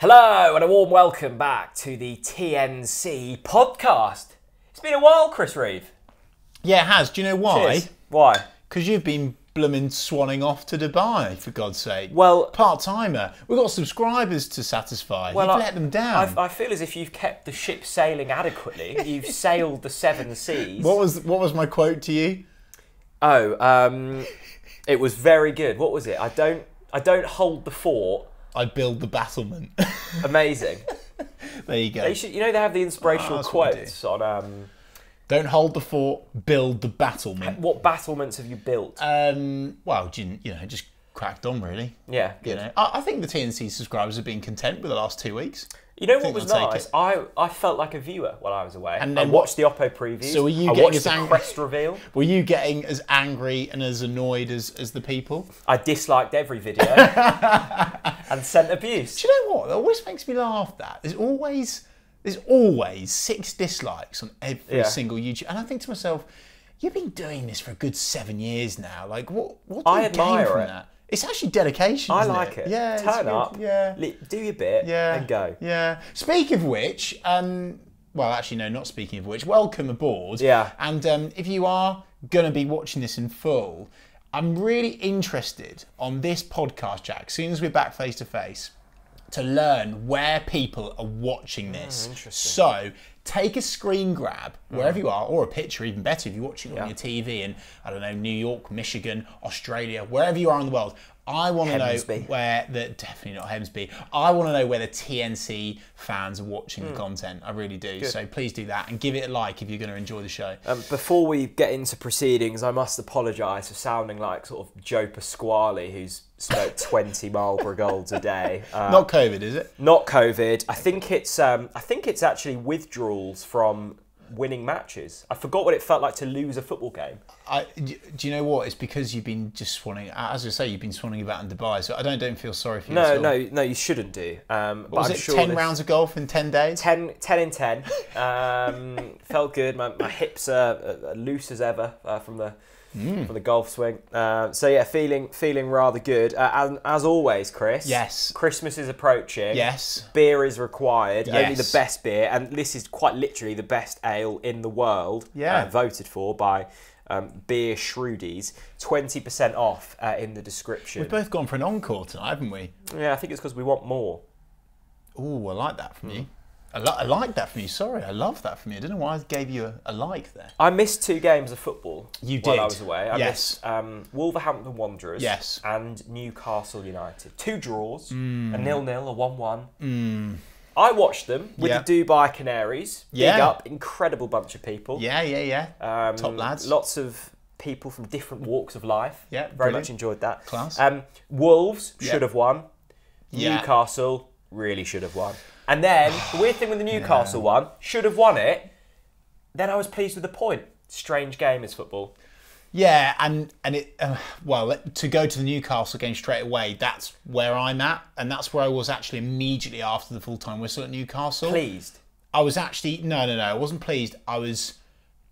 Hello, and a warm welcome back to the TNC podcast. It's been a while, Chris Reeve. Yeah, it has. Do you know why? Cheers. Why? Because you've been blooming swanning off to Dubai, for God's sake. Well- part timer. We've got subscribers to satisfy. Well, You've I- let them down. I, I feel as if you've kept the ship sailing adequately. You've sailed the seven seas. what was what was my quote to you? Oh, um, it was very good. What was it? I don't, I don't hold the fort. I build the battlement. Amazing. there you go. They should, you know, they have the inspirational Oh, quotes on um, Don't hold the fort, build the battlement. what battlements have you built? Um, well, you, you know, just cracked on really. yeah, You know, I, I think the TNC subscribers have been content with the last two weeks. You know what was nice? I, I felt like a viewer while I was away. And I then watched the Oppo previews. So were you I getting as angry- crest reveal. Were you getting as angry and as annoyed as, as the people? I disliked every video and sent abuse. Do you know what? It always makes me laugh. That there's always there's always six dislikes on every Yeah. single YouTube, and I think to myself, you've been doing this for a good seven years now. Like, what what do I you admire gain from it. that? It's actually dedication. I like it. Yeah, it's Turn up, Yeah, do your bit, yeah, and go. Yeah. Speak of which, um, well, actually, no, not speaking of which. Welcome aboard. Yeah. And um, if you are going to be watching this in full, I'm really interested on this podcast, Jack. As soon as we're back face to face, to learn where people are watching this. Interesting. So take a screen grab wherever mm. you are, or a picture, even better if you're watching it on your TV in, I don't know, New York, Michigan, Australia, wherever you are in the world. I want to know where the definitely not Hemsby. I want to know where the TNC fans are watching Hmm. the content. I really do. So please do that and give it a like if you're going to enjoy the show. Um, before we get into proceedings, I must apologise for sounding like sort of Joe Pasquale, who's smoked 20 Marlboro Golds a day. Uh, not COVID, is it? not COVID. I think it's um, I think it's actually withdrawals from winning matches. I forgot what it felt like to lose a football game. I, do you know what? It's because you've been just swanning. As I say, you've been swanning about in Dubai. So I don't don't feel sorry for you. at No, all. no, no, you shouldn't do. Um, but Was I'm it sure ten this- rounds of golf in ten days? 10, 10 in 10. Um, felt good. My, my hips are uh, loose as ever uh, from the Hmm. from the golf swing. Uh, so yeah, feeling feeling rather good. Uh, and as always, Chris. Yes. Christmas is approaching. Yes. Beer is required. Yes. Only the best beer, and this is quite literally the best ale in the world. Yeah. Uh, voted for by. Um, beer Shrewdies, twenty percent off uh, in the description. We've both gone for an encore tonight, haven't we? yeah, I think it's because we want more. Oh, I like that from you. Hmm. I, li- I like that from you. Sorry, I love that from you. I don't know why I gave you a, a like there. I missed two games of football You while I was away. I Yes. missed um, Wolverhampton Wanderers Yes. and Newcastle United. Two draws, Mm. a nil-nil, a one-one. I watched them with Yeah. the Dubai Canaries. Yeah. Big up, incredible bunch of people. Yeah, yeah, yeah. Um, Top lads. Lots of people from different walks of life. Yeah, very brilliant. much enjoyed that. Class. Um, Wolves Yeah. should have won. Yeah. Newcastle really should have won. And then the weird thing with the Newcastle one should have won it. Then I was pleased with the point. Strange game is football. Yeah, and and it uh, well to go to the Newcastle game straight away. That's where I'm at, and that's where I was actually immediately after the full time whistle at Newcastle. Pleased. I was actually no, no, no. I wasn't pleased. I was,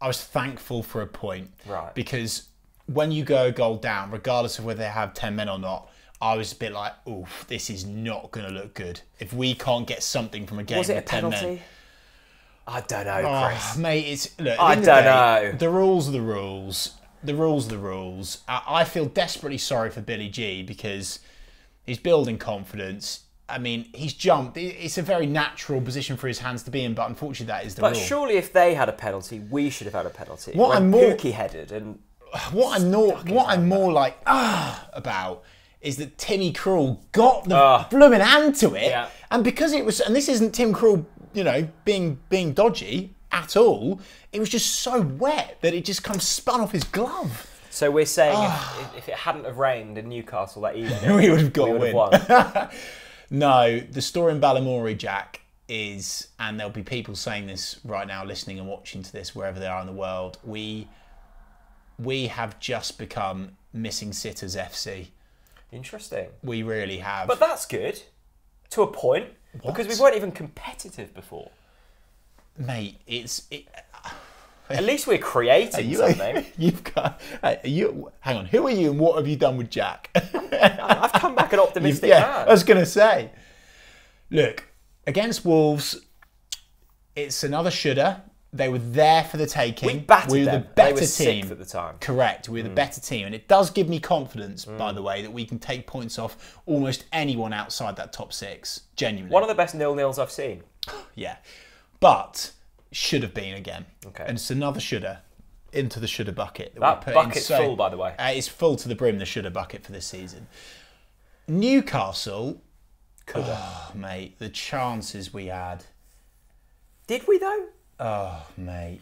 I was thankful for a point. Right. Because when you go a goal down, regardless of whether they have ten men or not, I was a bit like, oof, this is not going to look good. If we can't get something from a game Was it a with ten men. penalty? I don't know, Oh, Chris. mate, it's look. I end of the don't day, know. The rules are the rules. The rules are the rules. I, I feel desperately sorry for Billy G because he's building confidence. I mean, he's jumped. It's a very natural position for his hands to be in, but unfortunately, that is the But rule. surely if they had a penalty, we should have had a penalty. What when I'm more- Pukki headed and what I'm more, what I'm more like ah about is that Timmy Krul got the Ah. blooming hand to it, Yeah. and because it was, and this isn't Tim Krul, you know, being being dodgy at all. It was just so wet that it just kind of spun off his glove. so we're saying if, if it hadn't have rained in Newcastle that evening, Ah. We would have got we would have won. No, the story in Ballymorey, Jack, is, and there'll be people saying this right now, listening and watching to this wherever they are in the world. We we have just become missing sitters FC. Interesting. We really have. But that's good to a point because we weren't even competitive before. mate, it's it, At least we're creating You, something. you've got. You hang on. Who are you and what have you done with Jack? I've come back an optimistic yeah, man. I was going to say. Look, against Wolves, it's another shoulda. They were there for the taking. We battered we were them. the better team. at the time. Correct. We're the better team, and it does give me confidence, by Mm. the way, that we can take points off almost anyone outside that top six. Genuinely, One of the best nil nils I've seen. yeah. But should have been again. Okay. And it's another shoulda into the shoulda bucket. That, That we bucket's so- full, by the way. Uh, it's full to the brim. The shoulda bucket for this season. Newcastle, Coulda. oh, mate, the chances we had. Did we though? Oh, mate.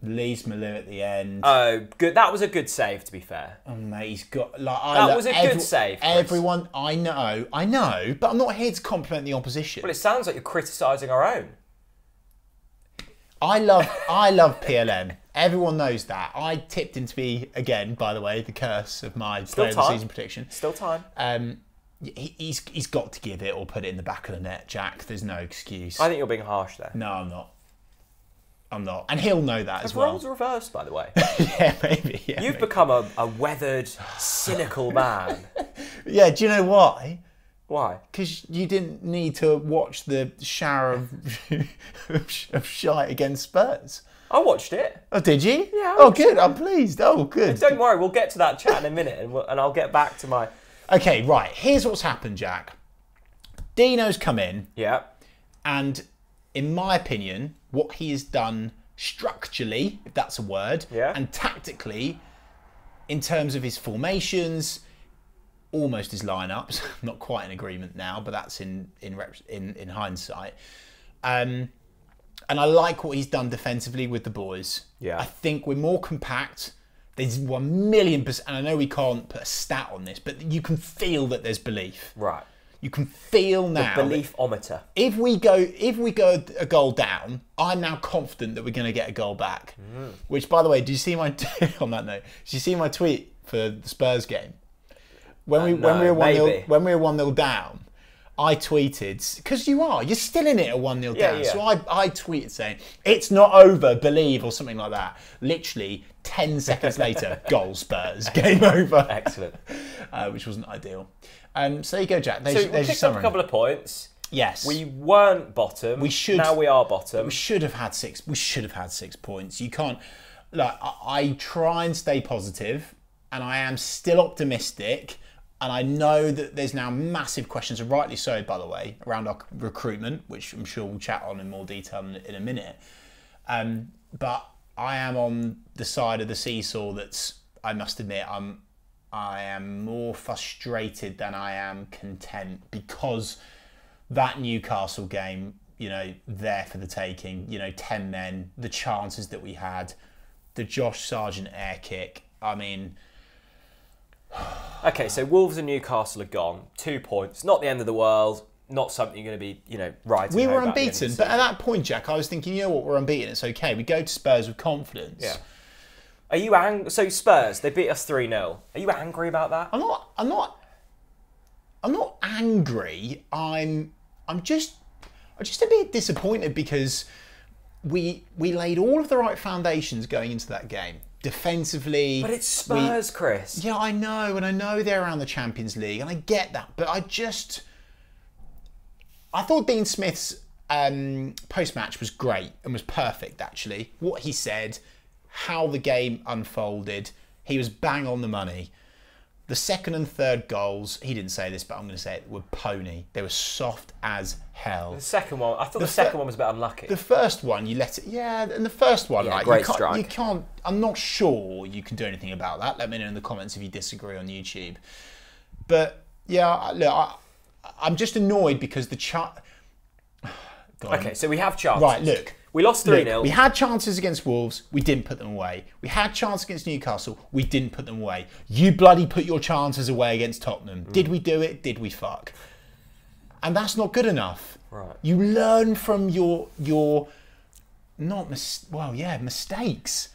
Lees-Melou at the end. Oh, good. That was a good save, to be fair. Oh mate, he's got like I That was a good save, Chris. Everyone, I know, I know, but I'm not here to compliment the opposition. Well, it sounds like you're criticising our own. I love, I love PLM. Everyone knows that. I tipped him to be again, by the way, the curse of my player of the season prediction. Still time. Um, he, he's he's got to give it or put it in the back of the net, Jack. There's no excuse. I think you're being harsh there. no, I'm not. I'm not, and he'll know that as The well. roles reversed, by the way. yeah, maybe. Yeah, You've maybe. become a, a weathered, cynical man. yeah. Do you know why? Why? Because you didn't need to watch the shower of, of shite against Spurs. I watched it. Oh, did you? Yeah, I Oh, good. I'm pleased. Oh, good. Don't worry, we'll get to that chat in a minute, and, we'll, and I'll get back to my. Okay, right. Here's what's happened, Jack. Dino's come in, Yeah. and in my opinion, what he has done structurally, if that's a word, Yeah. and tactically, in terms of his formations, almost his lineups. Not quite in agreement now, but that's in in in, in hindsight. Um, and I like what he's done defensively with the boys. Yeah. I think we're more compact. There's one million percent, and I know we can't put a stat on this, but you can feel that there's belief. Right. You can feel now. that Beliefometer. if we go, if we go a goal down, I'm now confident that we're going to get a goal back. Mm. Which, by the way, do you see my on that note? Did you see my tweet for the Spurs game? When we when Uh, we were one 0 maybe. when we were one 0 down, I tweeted because you are you're still in it at one 0 Yeah, down. yeah. So I I tweeted saying it's not over, believe or something like that. Literally ten seconds later, goal Spurs, game over, Excellent. uh, which wasn't ideal. Um, so there you go, Jack. There's, So we picked up a couple of points. yes, We weren't bottom. We should- Now we are bottom. We should have had six. We should have had six points. You can't. Like I, I try and stay positive, and I am still optimistic. And I know that there's now massive questions, and rightly so, by the way, around our recruitment, which I'm sure we'll chat on in more detail in, in a minute. Um, but I am on the side of the seesaw that's. I must admit, I'm. I am more frustrated than I am content because that Newcastle game, you know, there for the taking, you know, 10 men, the chances that we had, the Josh Sargent air kick. I mean, Okay, so Wolves and Newcastle are gone. Two points. Not the end of the world. Not something you're going to be, you know, right. we were unbeaten, but at that point, Jack, I was thinking, you know what, we're unbeaten, it's okay. We go to Spurs with confidence. Yeah. Are you angry? So Spurs, they beat us 3 0. Are you angry about that? I'm not, I'm not, I'm not angry. I'm, I'm just, I'm just a bit disappointed because we we laid all of the right foundations going into that game. Defensively, But it's we- Spurs, Chris. Yeah, I know, and I know they're around the Champions League, and I get that, but I just, I thought Dean Smith's um, post match was great and was perfect. Actually, what he said, how the game unfolded, he was bang on the money. The second and third goals, he didn't say this, but I'm going to say it, were pony. They were soft as hell. The second one, I thought the, fir- second one was a bit unlucky. The first one, you let it. Yeah, and the first one, Yeah, like, great you, can't, strike. you can't. I'm not sure you can do anything about that. Let me know in the comments if you disagree on YouTube. But yeah, look, I, I'm just annoyed because the chart. okay, so we have chances. Right, look. We lost 3 Look, 0. we had chances against Wolves, we didn't put them away. We had chances against Newcastle, we didn't put them away. You bloody put your chances away against Tottenham. Mm. Did we do it? Did we fuck? And that's not good enough. Right. You learn from your your not mis- well, yeah, mistakes.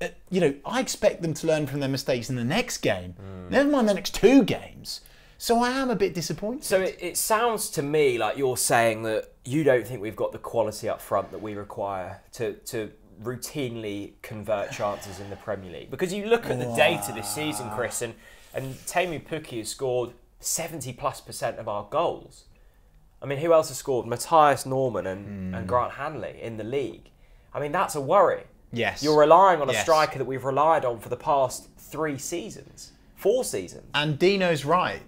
Uh, you know, I expect them to learn from their mistakes in the next game. Mm. Never mind the next two games. So I am a bit disappointed. So it, it sounds to me like you're saying that you don't think we've got the quality up front that we require to, to routinely convert chances in the Premier League. Because you look at the data this season, Chris, and, and Teemu Pukki has scored 70 plus percent of our goals. I mean, who else has scored? Mathias Normann and, and hmm. Grant Hanley in the league. I mean, that's a worry. Yes. You're relying on a Yes. striker that we've relied on for the past three seasons, four seasons. And Dino's right.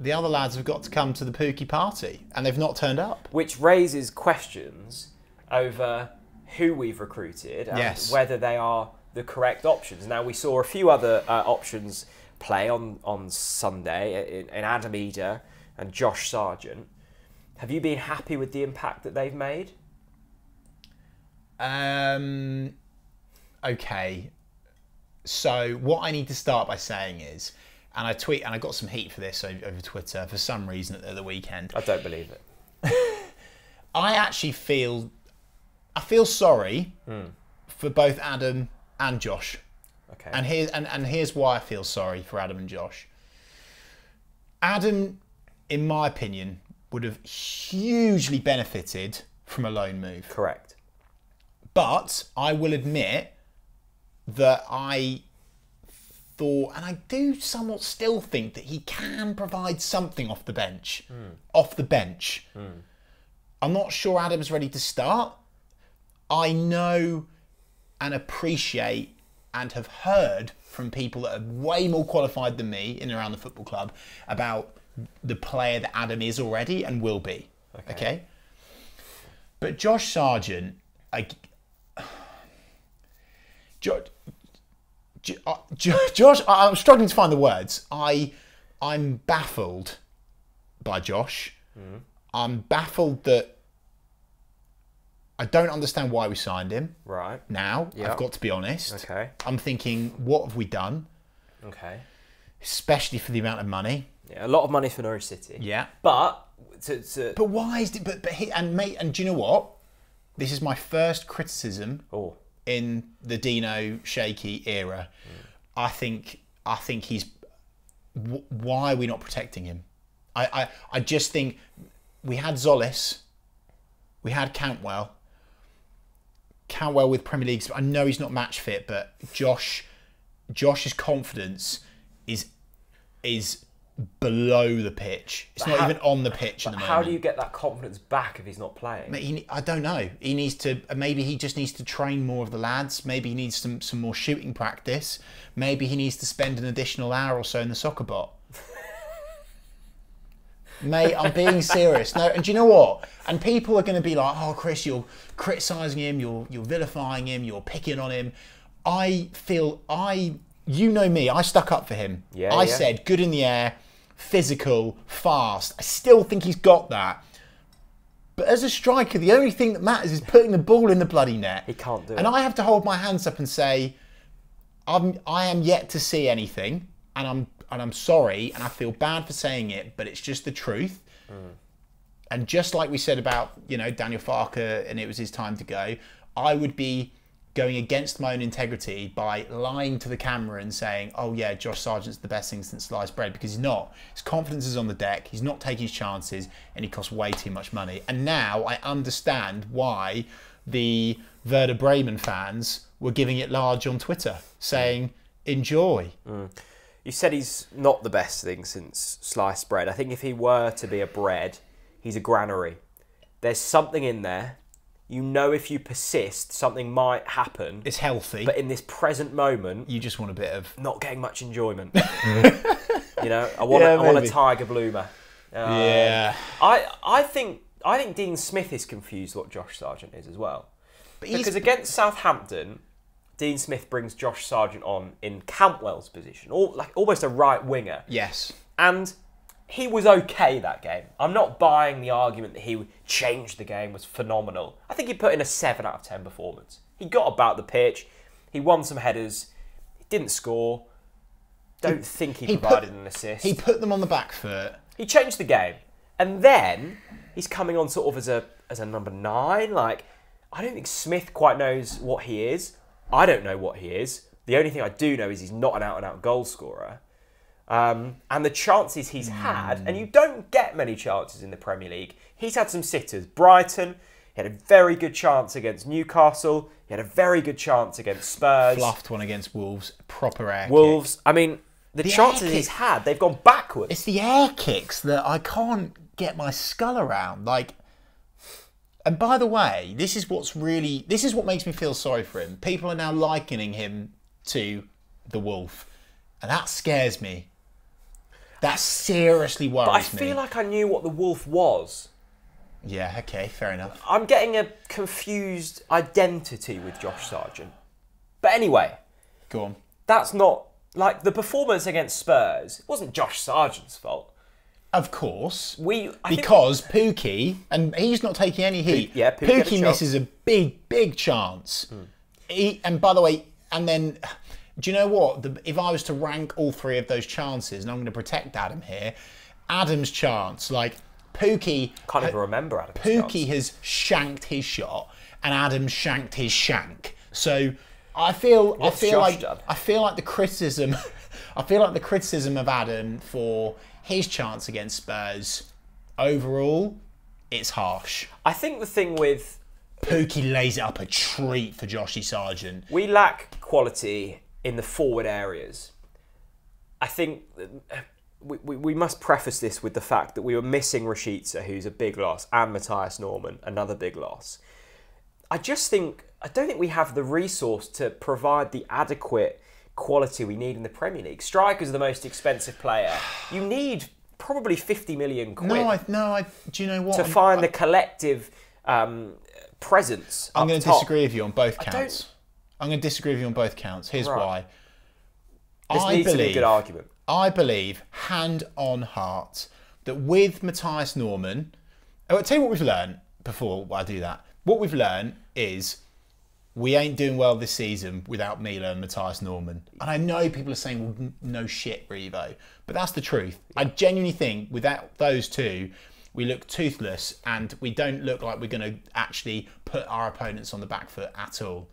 The other lads have got to come to the Pukki party, and they've not turned up. which raises questions over who we've recruited and Yes. whether they are the correct options. Now we saw a few other uh, options play on on Sunday in, in Adam Idah and Josh Sargent. Have you been happy with the impact that they've made? Um, okay. So what I need to start by saying is, and I tweet, and I got some heat for this over, Twitter for some reason at the, the weekend. I don't believe it. I actually feel, I feel sorry hmm. for both Adam and Josh. Okay. And here's and, and here's why I feel sorry for Adam and Josh. Adam, in my opinion, would have hugely benefited from a loan move. Correct. But I will admit that I thought, and I do somewhat still think that he can provide something off the bench. Off the bench. I'm not sure Adam's ready to start. I know and appreciate and have heard from people that are way more qualified than me in and around the football club about the player that Adam is already and will be. Okay. But Josh Sargent, I, Jo- Jo- uh, Jo- Uh, Josh, I- I'm struggling to find the words. I, I'm baffled by Josh. Mm-hmm. I'm baffled that I don't understand why we signed him. Right. Now, Yeah. I've got to be honest. Okay. I'm thinking, what have we done? Okay. Especially for the amount of money. Yeah, a lot of money for Norwich City. Yeah. But to, to But why is it? But but he, and mate, and do you know what? This is my first criticism oh, in the Dino Shaky era. I think I think he's. Why are we not protecting him? I, I I just think we had Tzolis, we had Cantwell. Cantwell with Premier League. I know he's not match fit, but Josh, Josh's confidence is is below the pitch. It's not how- even on the pitch at the moment. how do you get that confidence back if he's not playing? He, I don't know. He needs to. Uh, maybe he just needs to train more of the lads. Maybe he needs some some more shooting practice. Maybe he needs to spend an additional hour or so in the soccer bot. Mate, I'm being serious. No, and do you know what? And people are going to be like, "Oh, Chris, you're criticising him. You're you're vilifying him. You're picking on him." I feel I. You know me. I stuck up for him. Yeah, I yeah. said good in the air, physical, fast. I still think he's got that. But as a striker, the only thing that matters is putting the ball in the bloody net. He can't do And it. I have to hold my hands up and say, I'm, I am yet to see anything, and I'm and I'm sorry, and I feel bad for saying it, but it's just the truth. And just like we said about you know Daniel Farke, and it was his time to go, I would be going against my own integrity by lying to the camera and saying, "Oh yeah, Josh Sargent's the best thing since sliced bread," because he's not. His confidence is on the deck. He's not taking his chances, and he costs way too much money. And now I understand why the Werder Bremen fans were giving it large on Twitter, saying, "Enjoy." Mm. You said he's not the best thing since sliced bread. I think if he were to be a bread, he's a granary. There's something in there. You know, if you persist, something might happen. It's healthy. But in this present moment, you just want a bit of not getting much enjoyment. you know, I want, Yeah, a, I want a tiger bloomer. Um, yeah. I, I think I think Dean Smith is confused what Josh Sargent is as well. But Because against Southampton, Dean Smith brings Josh Sargent on in Cantwell's position, or like almost a right winger, yes. and he was okay that game. I'm not buying the argument that he changed the game was phenomenal. I think he put in a seven out of ten performance. He got about the pitch, he won some headers, he didn't score. Don't think he, he put- provided an assist. He put them on the back foot. He changed the game, and then he's coming on sort of as a as a number nine. Like I don't think Smith quite knows what he is. I don't know what he is. The only thing I do know is he's not an out and out goal scorer. Um, and the chances he's had, and you don't get many chances in the Premier League. He's had some sitters. Brighton, He had a very good chance against Newcastle. He had a very good chance against Spurs. Fluffed one against Wolves. Proper air kick. Wolves. I mean, the, The chances he's had, they've gone backwards. It's the air kicks that I can't get my skull around. Like, and by the way, this is what's really this is what makes me feel sorry for him. People are now likening him to the wolf, and that scares me. That seriously worries But I me. feel like I knew what the Wolf was. yeah, okay, fair enough. I'm getting a confused identity with Josh Sargent. But anyway, Go on. that's not like the performance against Spurs. It wasn't Josh Sargent's fault. Of course. We I think- because Pukki, and he's not taking any heat. yeah, Pukki Pukki misses a big, big chance. Hmm. He, and by the way, and then, do you know what? The, if I was to rank all three of those chances, and I'm going to protect Adam here, Adam's chance, like Pukki, can't uh, even remember Adam. Pukki has shanked his shot, and Adam shanked his shank. So I feel, I feel Josh like, done? I feel like the criticism, I feel like the criticism of Adam for his chance against Spurs, overall, it's harsh. I think the thing with Pukki lays it up a treat for Joshy Sargent. we lack quality in the forward areas. I think we, we, we must preface this with the fact that we were missing Rashica, who's a big loss, and Mathias Normann, another big loss. I just think I don't think we have the resource to provide the adequate quality we need in the Premier League. Striker's are the most expensive player. You need probably 50 million quid No, I, no, I. Do you know what? to find the collective um, presence. I'm going to disagree with you on both don't- counts. I'm going to disagree with you on both counts. Here's Right. why. This I needs to be a believe, good argument. I believe, hand on heart, that with Mathias Normann, oh, I'll tell you what we've learned before I do that. What we've learned is we ain't doing well this season without Milot and Mathias Normann. And I know people are saying, well, no shit, Revo. But that's the truth. I genuinely think without those two, we look toothless and we don't look like we're going to actually put our opponents on the back foot at all.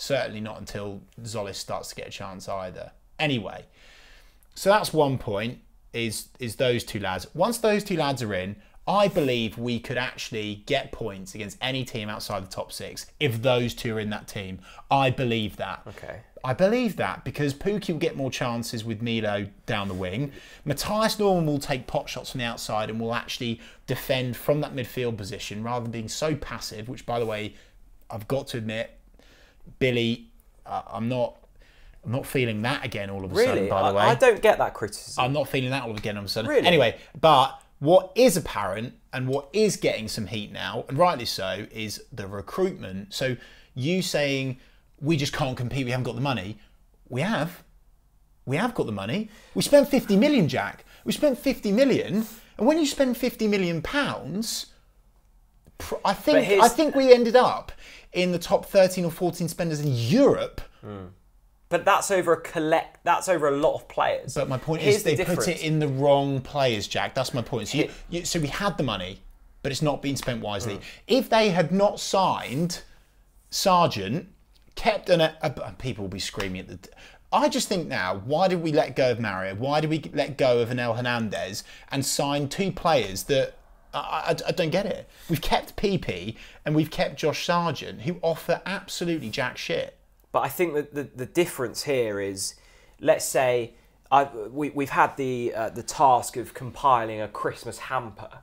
Certainly not until Tzolis starts to get a chance either. Anyway, so that's one point is is those two lads. Once those two lads are in, I believe we could actually get points against any team outside the top six if those two are in that team. I believe that. Okay. I believe that because Pukki will get more chances with Milot down the wing. Mathias Normann will take pot shots from the outside and will actually defend from that midfield position rather than being so passive, which, by the way, I've got to admit, Billy, uh, I'm not. I'm not feeling that again all of a sudden, Really, by the way. I, I don't get that criticism. I'm not feeling that all again all of a sudden. Really? Anyway, but what is apparent and what is getting some heat now, and rightly so, is the recruitment. So you saying we just can't compete, we haven't got the money. We have. We have got the money. We spent 50 million, Jack. We spent 50 million. And when you spend 50 million pounds, I think I think we ended up in the top 13 or 14 spenders in Europe. but that's over a collect. That's over a lot of players. But my point Here's is the they put it in the wrong players, Jack. That's my point. So, you, you, so we had the money, but it's not being spent wisely. Mm. If they had not signed Sargent, kept an, a, a- people will be screaming at the. I just think now, why did we let go of Mario? Why did we let go of Onel Hernández and sign two players that I, I, I don't get it? We've kept PP and we've kept Josh Sargent, who offer absolutely jack shit. But I think that the, the difference here is, let's say, I, we, we've had the uh, the task of compiling a Christmas hamper,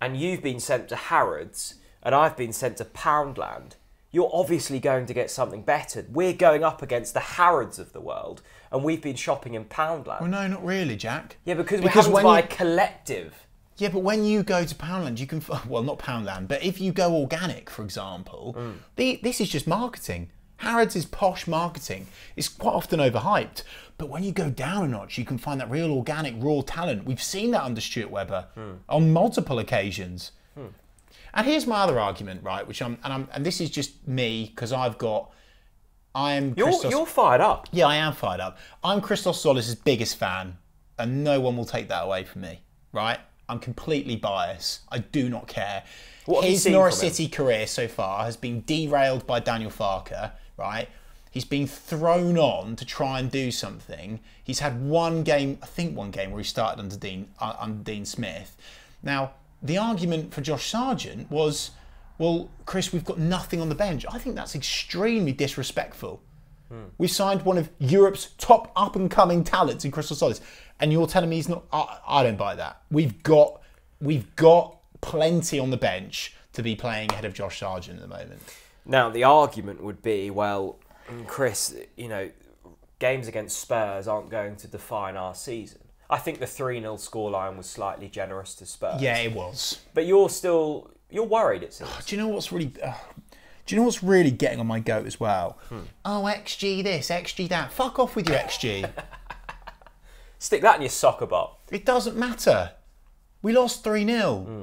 and you've been sent to Harrods, and I've been sent to Poundland. You're obviously going to get something better. We're going up against the Harrods of the world, and we've been shopping in Poundland. Well, no, not really, Jack. yeah, because, because we're having to buy you- a collective. Yeah, but when you go to Poundland, you can well not Poundland, but if you go organic, for example, mm. the, this is just marketing. Harrods is posh marketing. It's quite often overhyped, but when you go down a notch, you can find that real organic raw talent. We've seen that under Stuart Webber hmm. on multiple occasions. Hmm. And here's my other argument, right? Which I'm and I'm and this is just me because I've got. I'm You're, Christos- you're fired up. yeah, I am fired up. I'm Christos Tzolis' biggest fan, and no one will take that away from me, right? I'm completely biased. I do not care. What His Norwich? City career so far has been derailed by Daniel Farke, right? He's been thrown on to try and do something. He's had one game, I think one game, where he started under Dean, uh, under Dean Smith. Now, the argument for Josh Sargent was, well, Chris, we've got nothing on the bench. I think that's extremely disrespectful. We signed one of Europe's top up and coming talents in Christos Tzolis, and you're telling me he's not. I, I don't buy that. We've got we've got plenty on the bench to be playing ahead of Josh Sargent at the moment. Now, the argument would be, well, mm, Chris, you know, games against Spurs aren't going to define our season. I think the 3 0 scoreline was slightly generous to Spurs. Yeah, it was. But you're still, you're worried, it seems. Do you know what's really? Uh, do you know what's really getting on my goat as well? Hmm. Oh, XG this, XG that. Fuck off with your XG. Stick that in your soccer bot. it doesn't matter. We lost three 0 hmm.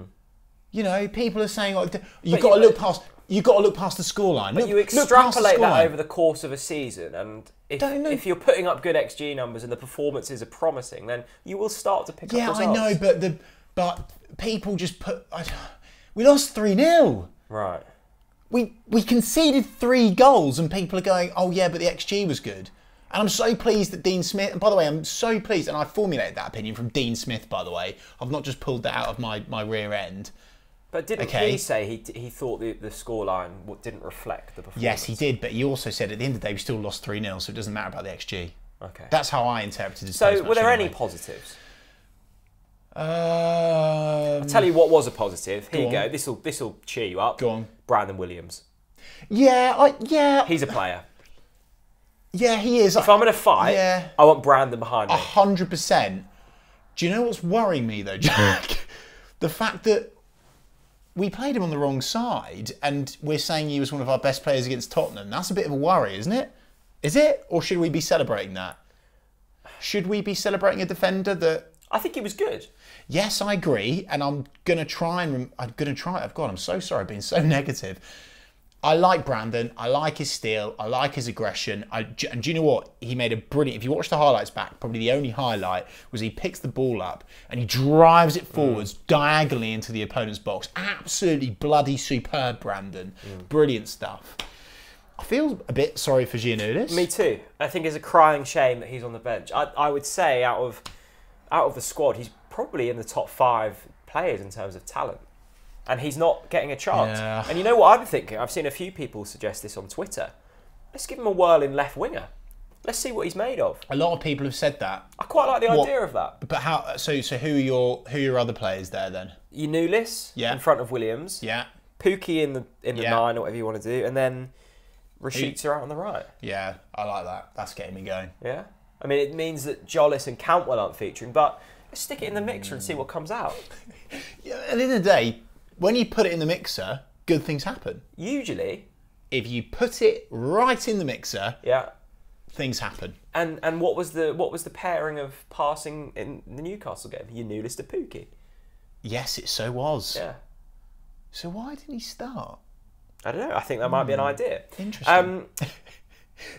You know, people are saying like, you But got to look past. You've got to look past the scoreline. But Look- you the extrapolate that scoreline. over the course of a season, and if, Don't know. if you're putting up good XG numbers and the performances are promising, then you will start to pick Yeah, up Yeah, I know, but the but people just put. I, we lost three 0 Right. We we conceded three goals and people are going, oh yeah, but the XG was good. And I'm so pleased that Dean Smith, and by the way, I'm so pleased, and I formulated that opinion from Dean Smith, by the way. I've not just pulled that out of my, my rear end. But didn't Okay. he say he, he thought the, the scoreline didn't reflect the performance? Yes, he did, but he also said at the end of the day, we still lost 3 0, so it doesn't matter about the XG. Okay. That's how I interpreted it. so, were there any positives? Um, Tell you what was a positive. Here Go you go. This will this will cheer you up. Go on. Brandon Williams. yeah, I, yeah, He's a player. yeah, he is. If I'm in a fight, Yeah. I want Brandon behind me. hundred percent. Do you know what's worrying me though, Jack? the fact that we played him on the wrong side, and we're saying he was one of our best players against Tottenham. That's a bit of a worry, isn't it? Is it, or should we be celebrating that? Should we be celebrating a defender that? I think it was good. Yes, I agree, and I'm gonna try and I'm gonna try. Oh I've got. I'm so sorry, being so negative. I like Brandon. I like his steel. I like his aggression. I, and do you know what? He made a brilliant. If you watch the highlights back, probably the only highlight was he picks the ball up and he drives it forwards mm. diagonally into the opponent's box. Absolutely bloody superb, Brandon. Mm. Brilliant stuff. I feel a bit sorry for Giannoulis. Me too. I think it's a crying shame that he's on the bench. I, I would say out of out of the squad, he's probably in the top five players in terms of talent, and he's not getting a chance. Yeah. And you know what I'm thinking? I've seen a few people suggest this on Twitter. Let's give him a whirl in left winger. Let's see what he's made of. A lot of people have said that, I quite like the What- idea of that. but how? So, so who are your who are your other players there then? Giannoulis Yeah. in front of Williams, Yeah, Pukki in the in the Yeah. nine or whatever you want to do, and then Rashica out on the right. yeah, I like that. That's getting me going. Yeah. I mean, it means that Tzolis and Cantwell aren't featuring, but let's stick it in the mixer and see what comes out. Yeah, at the end of the day, when you put it in the mixer, good things happen. Usually, If you put it right in the mixer, yeah. things happen. And and what was the what was the pairing of passing in the Newcastle game? Giannoulis to Pukki. Yes, it so was. Yeah. So why didn't he start? I don't know. I think that might be an idea. Interesting. Um,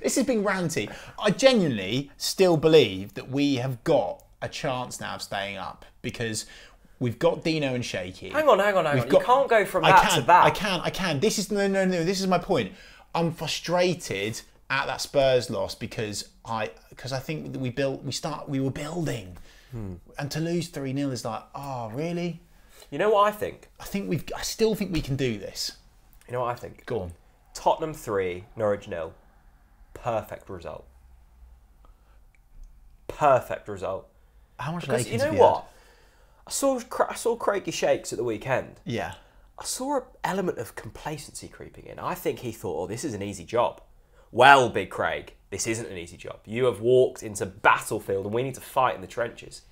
This is being ranty. I genuinely still believe that we have got a chance now of staying up because we've got Dino and Shaky. hang on, hang on, hang We've on. got- you can't go from I that can, to that. I can, I can. This is no, no, no. This is my point. I'm frustrated at that Spurs loss because I, because I think that we built, we start, we were building, Hmm. and to lose three 0 is like, oh, really? You know what I think? I think we've, I still think we can do this. You know what I think? Go on. Tottenham three, Norwich nil. Perfect result. Perfect result. How much? Because you know what? I saw I saw Craigie Shakes at the weekend. Yeah. I saw an element of complacency creeping in. I think he thought, oh, this is an easy job. Well, Big Craig, this isn't an easy job. You have walked into battlefield and we need to fight in the trenches.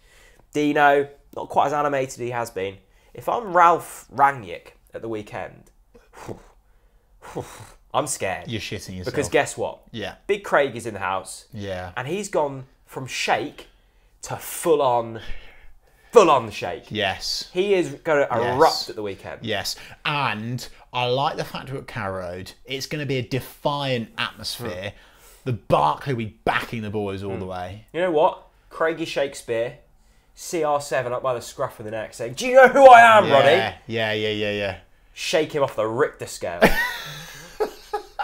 Dino, not quite as animated he has been. If I'm Ralf Rangnick at the weekend, I'm scared. You're shitting yourself. because guess what? yeah, Big Craig is in the house yeah, and he's gone from shake to full on, full on shake. yes. He is going to Yes. erupt at the weekend. Yes, and I like the fact we're at Carrow Road. It's going to be a defiant atmosphere. Hmm. The Barclay will be backing the boys all hmm. the way. You know what? Craigie Shakespeare, CR7 up by the scruff of the neck saying, Do you know who I am, Roddy? Yeah, yeah, yeah, yeah, yeah. Shake him off the Richter scale.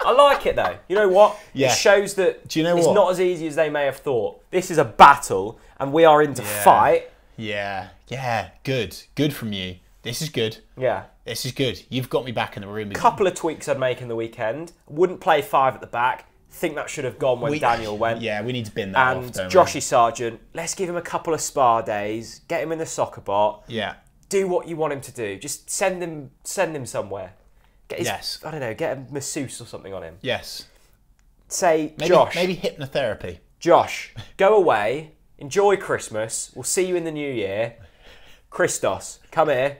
I like it though. You know what? Yeah. It shows that Do you know it's what? not as easy as they may have thought. This is a battle and we are in to Yeah. fight. Yeah, yeah. Good, good from you. This is good. Yeah. This is good. You've got me back in the room. A couple of tweaks I'd make in the weekend. Wouldn't play five at the back. Think that should have gone when We- Daniel went. Yeah, we need to bin that And off. don't we? Sargent, let's give him a couple of spa days. Get him in the soccer bot. Yeah. Do what you want him to do. Just send him, send him somewhere. His, Yes. I don't know. Get a masseuse or something on him. Yes. Say, Maybe, Josh, Maybe hypnotherapy. Josh, go away. Enjoy Christmas. We'll see you in the new year. Christos, come here.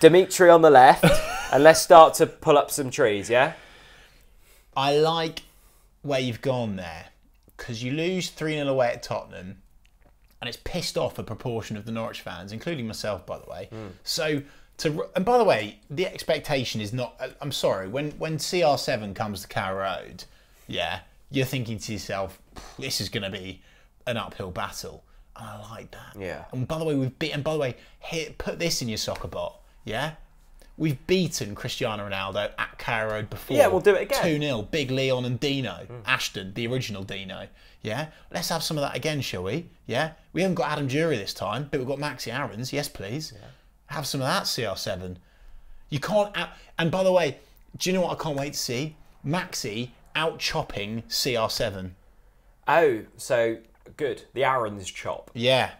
Dimitri on the left, and let's start to pull up some trees. Yeah. I like where you've gone there because you lose 3 0 away at Tottenham and it's pissed off a proportion of the Norwich fans, including myself, by the way. Hmm. So, to and by the way, the expectation is not. Uh, I'm sorry, when, when CR7 comes to Carrow Road, yeah, you're thinking to yourself, this is going to be an uphill battle. And I like that. Yeah. And by the way, we've beat. And by the way, here, put this in your soccer bot. Yeah. We've beaten Cristiano Ronaldo at Carrow Road before. Yeah, we'll do it again. 2 0. Big Leon and Dino. Hmm. Ashton, the original Dino. Yeah. Let's have some of that again, shall we? Yeah. We haven't got Adam Drury this time, but we've got Maxi Aarons. Yes, please. Have some of that CR7. You can't. Out- and by the way, do you know what I can't wait to see? Maxi out chopping CR7. Oh, so good. The Aaron's chop. Yeah.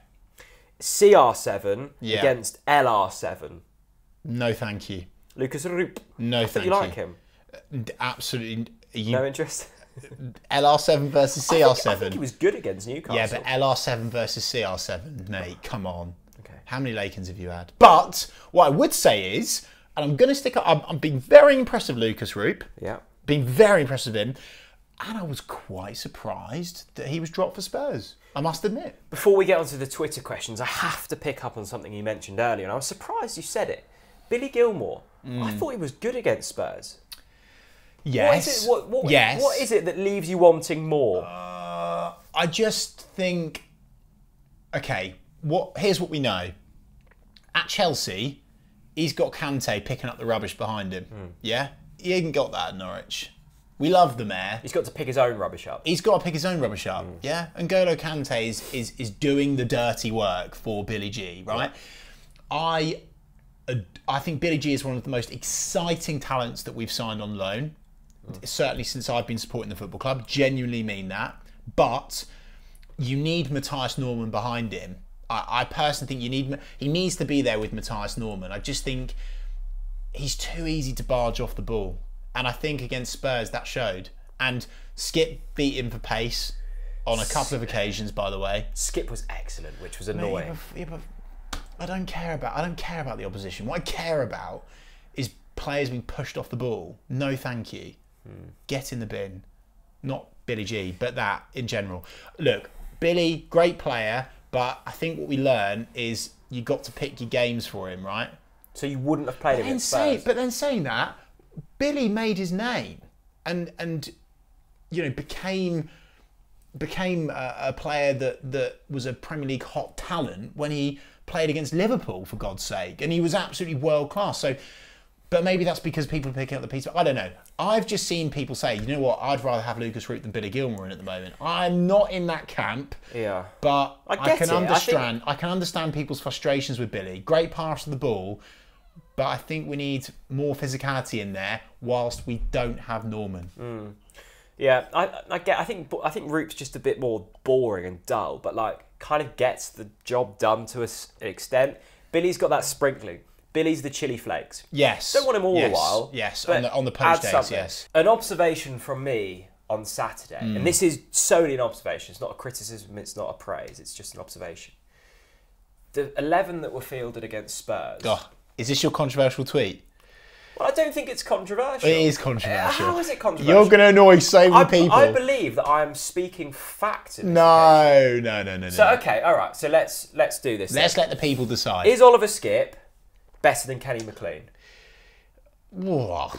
CR7 Yeah. against LR7. No, thank you. Lukas Rupp. No, I thank thought you like him. Uh, absolutely. You, No interest. LR7 versus CR7. I think he was good against Newcastle. Yeah, but LR7 versus CR7, mate, come on. How many Lacons have you had? But what I would say is, and I'm going to stick up, I'm, I'm being very impressed with Lukas Rupp, yeah. being very impressed with him, and I was quite surprised that he was dropped for Spurs, I must admit. Before we get onto the Twitter questions, I have to pick up on something you mentioned earlier, and I was surprised you said it. Billy Gilmour. I mm. thought he was good against Spurs. Yes. is it? What, what, yes. what is it that leaves you wanting more? Uh, I just think, okay, what? Here's what we know. At Chelsea, he's got Kante picking up the rubbish behind him. Hmm. Yeah, he ain't got that at Norwich. We love the mayor. Eh? He's got to pick his own rubbish up. He's got to pick his own rubbish up. Hmm. Yeah, and Golo Kante is, is is doing the dirty work for Billy G. Right. I I think Billy G is one of the most exciting talents that we've signed on loan. Hmm. Certainly since I've been supporting the football club. Genuinely mean that. But you need Mathias Normann behind him. I, I personally think you need he needs to be there with Mathias Normann. I just think he's too easy to barge off the ball. And I think against Spurs that showed. And Skipp beat him for pace on a couple of occasions, by the way. Skipp was excellent, which was Yeah, annoying. but- yeah, but I don't care about I don't care about the opposition. What I care about is players being pushed off the ball. No, thank you. Hmm. Get in the bin. Not Billy G, but that in general. Look, Billy, great player, but I think what we learn is you got to pick your games for him, right? So you wouldn't have played him against say, but then saying that, Billy made his name, and and you know became became a, a player that that was a Premier League hot talent when he played against Liverpool for God's sake, and he was absolutely world class. So. But maybe that's because people are picking up the piece. I don't know. I've just seen people say, you know what, I'd rather have Lukas Rupp than Billy Gilmour in at the moment. I'm not in that camp. Yeah. But I I, can it. I think- understand. I, can understand people's frustrations with Billy. Great pass of the ball, but I think we need more physicality in there. Whilst we don't have Normann. Mm. Yeah, I, I get. I think I think Rupp's just a bit more boring and dull, but like kind of gets the job done to a an extent. Billy's got that sprinkling. Billy's the chili flakes. Yes. Don't want him all yes. the while. Yes. On the on the post days. something. Yes. An observation from me on Saturday, Mm. and this is solely an observation. It's not a criticism. It's not a praise. It's just an observation. The eleven that were fielded against Spurs. Oh, is this your controversial tweet? Well, I don't think it's controversial. It is controversial. How is it controversial? You're going to annoy so many I, people. I believe that I am speaking fact. no, no, no, no, no. So okay, all right. So let's let's do this. Let's then. let the people decide. Is Oliver Skipp better than Kenny McLean? Whoa.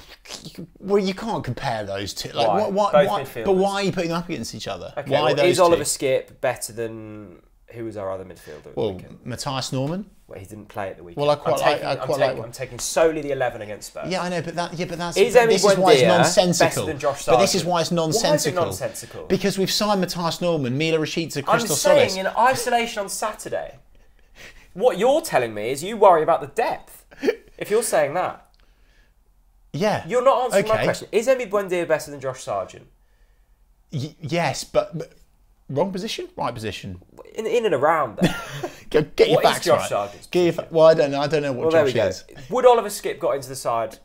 Well, you can't compare those two. Like, Why? what, what, why- but why are you putting them up against each other? Okay, why well, those is Oliver? Skip better than who was our other midfielder? Well. Mathias Normann. Well, he didn't play at the weekend. Well, I quite I'm like- taking, I I'm quite taking, I'm taking solely the eleven against Spurs. Yeah, I know, but that yeah, but that's Is but this is why it's nonsensical. than Josh but this is why it's nonsensical. Why is it nonsensical. Because we've signed Mathias Normann, Milot Rashica, I'm saying Tzolis. in isolation on Saturday. What you're telling me is you worry about the depth. If you're saying that, Yeah. you're not answering my question. Is Emi Buendia better than Josh Sargent? Y- yes, but, but wrong position, right position. In, in and around there. Go, get your facts Josh right. Sargent's Get your well, I don't know. I don't know what well, Josh is. Would Oliver Skipp got into the side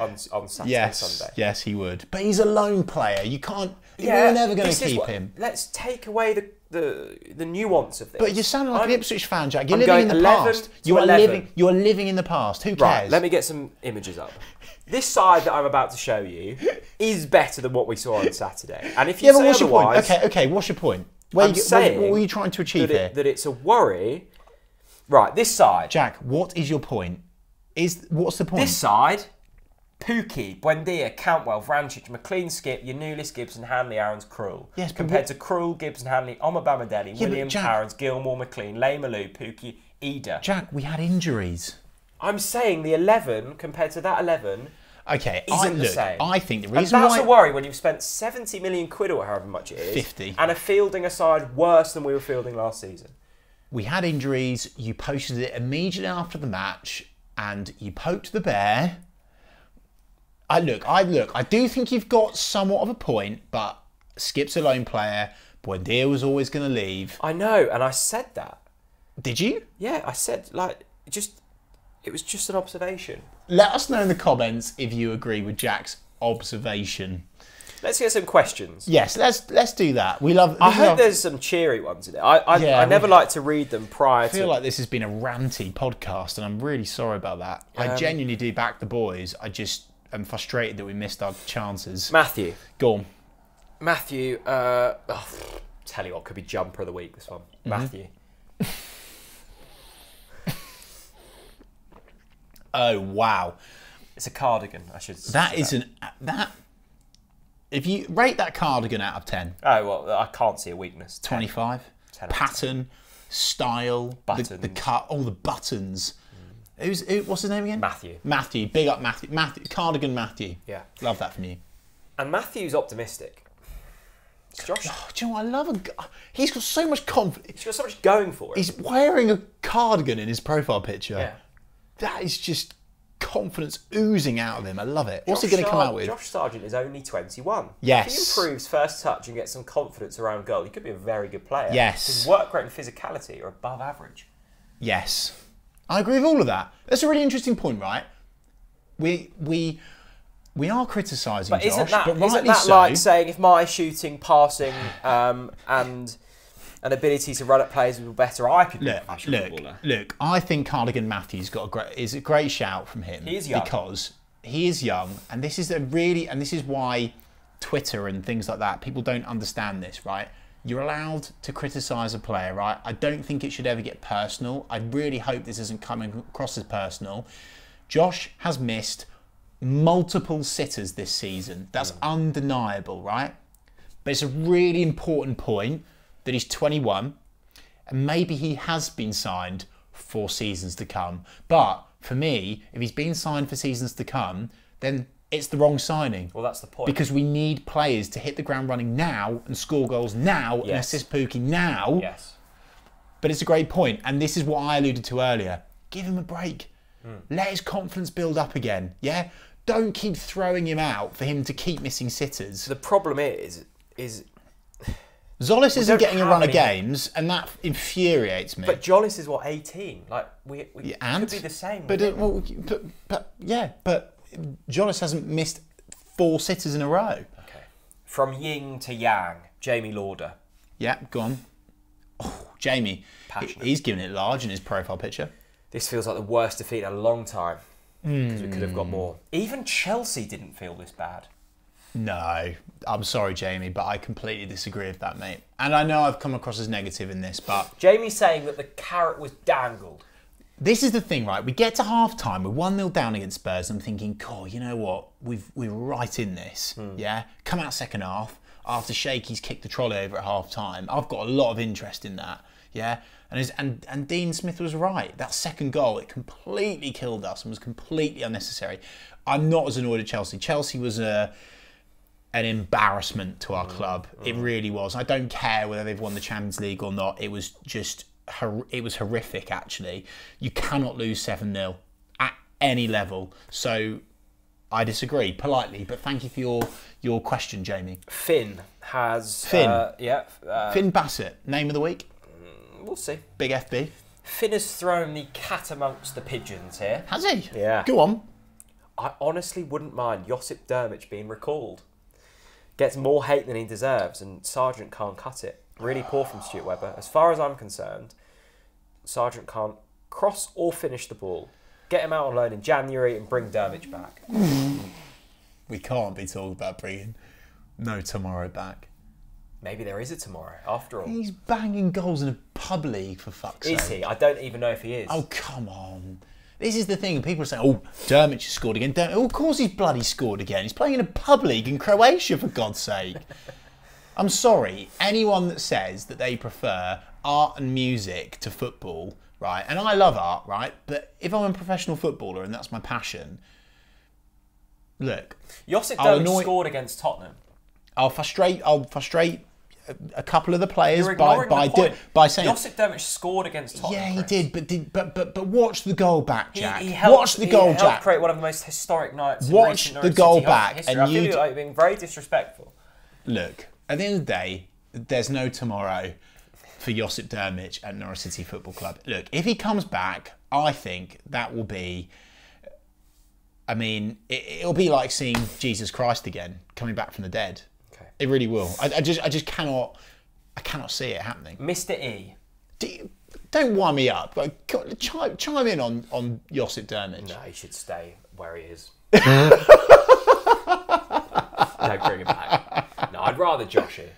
on on Saturday, Yes, Sunday? yes, he would. But he's a lone player. You can't. Yeah, you're never going to keep what- him. Let's take away the, the the nuance of this. But you sound like I'm- an Ipswich fan, Jack. You're I'm living in the past. You are 11. living. You are living in the past. Who cares? Right, let me get some images up. This side that I'm about to show you is better than what we saw on Saturday. And if you Yeah, but say what's your point? otherwise, Okay, okay. What's your point? Where I'm you, get- what- saying what, were you trying to achieve that, here, that it's a worry. Right, this side. Jack? What is your point? Is what's the point? This side, Pukki, Buendia, Cantwell, Vrancic, McLean, Skipp, Giannoulis, Gibson, Hanley, Aarons, Krul. Yes, Compared to Krul, Gibson, Hanley, Omobamidele, but Williams, Jack- Aarons, Gilmour, McLean, Lees-Melou, Pukki, Idah. Jack, we had injuries. I'm saying the 11 compared to that 11, Okay, Isn't the look, same. I think the and reason that's why a worry when you've spent 70 million quid or however much it is. 50. And are fielding aside worse than we were fielding last season. we had injuries. You posted it immediately after the match, and you poked the bear. I look, I look. I do think you've got somewhat of a point, but Skipp's a loan player. Buendia was always going to leave. I know, and I said that. Did you? Yeah, I said, like, just, it was just an observation. Let us know in the comments if you agree with Jack's observation. Let's get some questions. Yes, let's let's do that. We love. I hope there's some cheery ones in it. I, I, Yeah, I never like to read them prior to I feel to. like this has been a ranty podcast, and I'm really sorry about that. I Um, genuinely do back the boys. I just am frustrated that we missed our chances. Matthew. Go on. Matthew, uh, oh, tell you what, could be jumper of the week, this one. Mm-hmm. Matthew. Oh wow, It's a cardigan, I should that say is an that. If you rate that cardigan out of 10, Oh, well, I can't see a weakness. 25. 10 out of Pattern, style, the, the cut, all the buttons. Who's who, what's his name again? Matthew. Matthew. Big up Matthew. Matthew. Cardigan Matthew. Yeah. Love that from you. And Matthew's optimistic. It's Josh. Oh, do you know what? I love a. gu- He's got so much confidence. He's got so much going for him. He's wearing a cardigan in his profile picture. yeah. That is just confidence oozing out of him. I love it. What's he going to come out with? Josh Sargent is only 21. Yes. If he improves first touch and gets some confidence around goal, he could be a very good player. Yes. His work rate and physicality are above average. Yes, I agree with all of that. That's a really interesting point, right? We we we are criticising But Josh, isn't that, but isn't that so. like saying if my shooting, passing, um, and an ability to run at players were better, I could be a Look, professional look, footballer? look. I think Cardigan Matthews got a great is a great shout from him. He is young. because he is young, and this is a really and this is why Twitter and things like that people don't understand this, right? You're allowed to criticise a player, right? I don't think it should ever get personal. I really hope this isn't coming across as personal. Josh has missed multiple sitters this season. That's undeniable, right? But it's a really important point that he's 21 and maybe he has been signed for seasons to come. But for me, if he's been signed for seasons to come, then it's the wrong signing. Well, that's the point. Because we need players to hit the ground running now and score goals now and assist Pukki now. yes. But it's a great point, and this is what I alluded to earlier. Give him a break. Let his confidence build up again. Yeah? Don't keep throwing him out for him to keep missing sitters. The problem is, is Tzolis isn't getting a run of games, and that infuriates me. but Tzolis is what 18. Like we, we Yeah, and could be the same. But, uh, well, but, but yeah, but Jonas hasn't missed four sitters in a row. Okay. From Ying to yang, Jamie Lauder. Yeah, gone. Oh, Jamie, Passionate. he's giving it large in his profile picture. This feels like the worst defeat in a long time because we could have Hmm. got more. Even Chelsea didn't feel this bad. No, I'm sorry, Jamie, but I completely disagree with that, mate. And I know I've come across as negative in this, but Jamie's saying that the carrot was dangled. This is the thing, right? We get to half time, we're 1 0 down against Spurs. I'm thinking, God, you know what? We've, we're right in this. Hmm. Yeah? Come out second half after Shaky's kicked the trolley over at half time. I've got a lot of interest in that. Yeah? And, and, and Dean Smith was right. That second goal, it completely killed us and was completely unnecessary. I'm not as annoyed at Chelsea. Chelsea was a. An embarrassment to our hmm. club. It hmm. really was. I don't care whether they've won the Champions League or not. It was just it was horrific. Actually, you cannot lose seven 0 at any level. So I disagree politely, but thank you for your your question, Jamie. Finn has. Finn. Uh, yeah. Uh, Finn Bassett, name of the week, we'll see. big FB. Finn has thrown the cat amongst the pigeons here. Has he? Yeah. Go on. I honestly wouldn't mind Josip Drmic being recalled. Gets more hate than he deserves, and Sargent can't cut it. Really poor from Stuart Webber. As far as I'm concerned, Sargent can't cross or finish the ball. Get him out on loan in January and bring Drmic back. We can't be talking about bringing no tomorrow back. Maybe there is a tomorrow, after all. He's banging goals in a pub league for fuck's sake. Is he? I don't even know if he is. Oh come on. This is the thing. People are saying, "Oh, Dermot has scored again." Dermot, oh, of course, he's bloody scored again. He's playing in a pub league in Croatia, for God's sake. I'm sorry. Anyone that says that they prefer art and music to football, right? And I love art, right? But if I'm a professional footballer and that's my passion, look, Josip I'll annoy- scored against Tottenham. I'll frustrate. I'll frustrate a, a couple of the players by by the do- by saying, Josip Drmic scored against Tottenham. "Yeah, he Chris. did," but did but but but watch the goal back, Jack. he helped, watch the he goal, Jack. create one of the most historic nights. in Watch the goal City back history. and I feel you d- like being very disrespectful. Look, at the end of the day, there's no tomorrow for Josip Drmic at Norwich City Football Club. Look, if he comes back, I think that will be. I mean, it, it'll be like seeing Jesus Christ again, coming back from the dead. Okay. It really will. I, I just, I just cannot, I cannot see it happening. Mr. E. Do you- don't wind me up. Like, chime, chime in on on Josip Drmic. No, he should stay where he is. don't bring him back. I'd rather Joshy.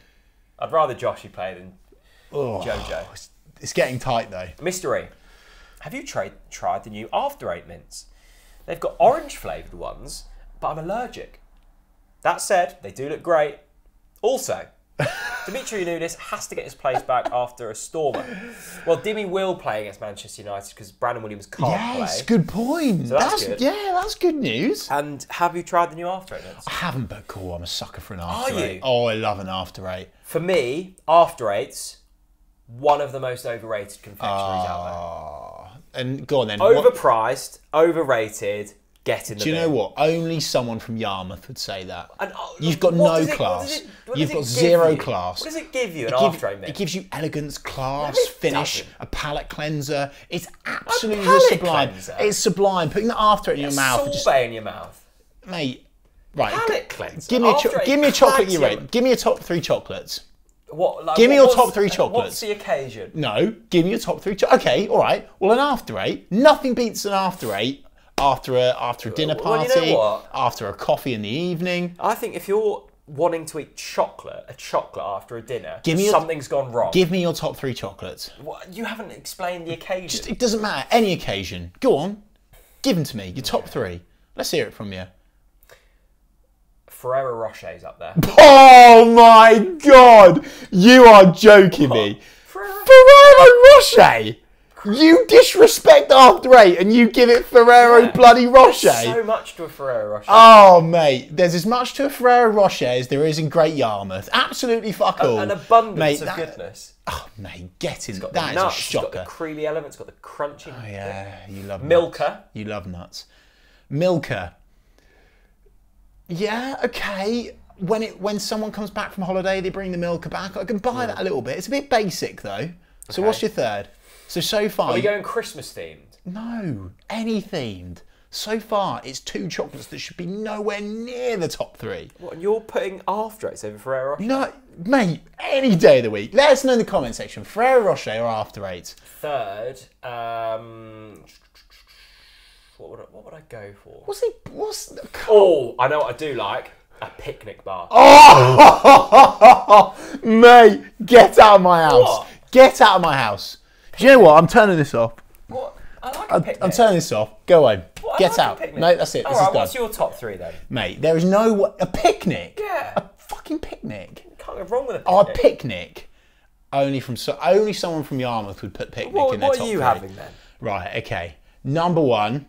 I'd rather Joshy play than oh, Jojo. It's getting tight though. E, have you tried tried the new After Eight mints? They've got orange flavoured ones, but I'm allergic. That said, they do look great. Also, Dimitris Giannoulis has to get his place back after a stormer. Well, Dimmy will play against Manchester United because Brandon Williams can't Yes, play. good point. that's good. yeah, that's good news. And have you tried the new After Eight? I haven't, but cool. I'm a sucker for an after you? eight. Oh, I love an after eight. For me, After Eights, one of the most overrated confectioneries out Ah, and go on then. there. What- Overpriced, overrated, get in the do you bin. know what? Only someone from Yarmouth would say that. And, oh, You've got no it- class. it- You've got zero you? class. What does it give you, an It, give- after it gives you elegance, class, No, finish, doesn't. a palate cleanser. It's absolutely sublime. cleanser? It's sublime. Putting the after in your mouth, Sorbet just, in your mouth. mate. Right, Palate cleanser. give me a give me a chocolate you rate. Give me a top three chocolates. What? Like, Give me your top three chocolates. What's the occasion? No, give me your top three. Okay, all right. Well, an after eight. Nothing beats an after eight after a after a dinner Well, you know party, after a coffee in the evening. I think if you're wanting to eat chocolate, a chocolate after a dinner, Give me something's gone wrong. Give me your top three chocolates. What- you haven't explained the occasion. Just, it doesn't matter. Any occasion. Go on. Give them to me. Your top three. Let's hear it from you. Ferrero Rocher's up there. Oh my god! You are joking me. Ferrero. Ferrero Rocher! You disrespect After Eight and you give it Ferrero Yeah. bloody Rocher. There's so much to a Ferrero Rocher. Oh, mate, there's as much to a Ferrero Rocher as there is in Great Yarmouth. Absolutely fuck all. An abundance mate, of that- goodness. Oh, mate, get in. Got That the is nuts, a it's got the shocker. creamy element, it's got the crunchy. Oh, yeah, you love Milka. Nuts. You love nuts. Milka. Yeah, okay. When it when someone comes back from holiday, they bring the Milka back. I can buy hmm. that a little bit. It's a bit basic though. So what's your third? So so far, Are we going Christmas themed? no, any themed. So far, it's two chocolates that should be nowhere near the top three. What, and you're putting after eights over Ferrero Rocher? No, mate, any day of the week. Let us know in the comment section. Ferrero Rocher or After Eight? Third, um, what would I, what would I go for? What's he? what's the, Oh, I know what I do like. A picnic bar. Oh, mate, get out of my house. What? Get out of my house. Do you know what? I'm turning this off. What? I like a I'm, picnic. I'm turning this off. Go home. What, Get like out. No, that's it. All this right, is done. what's your top three then? Mate, there is no a picnic. Yeah. A fucking picnic. Can't go wrong with a Oh, a picnic. picnic. Only from so only someone from Yarmouth would put picnic what in their what top are you three. having then? Right. Okay. Number one.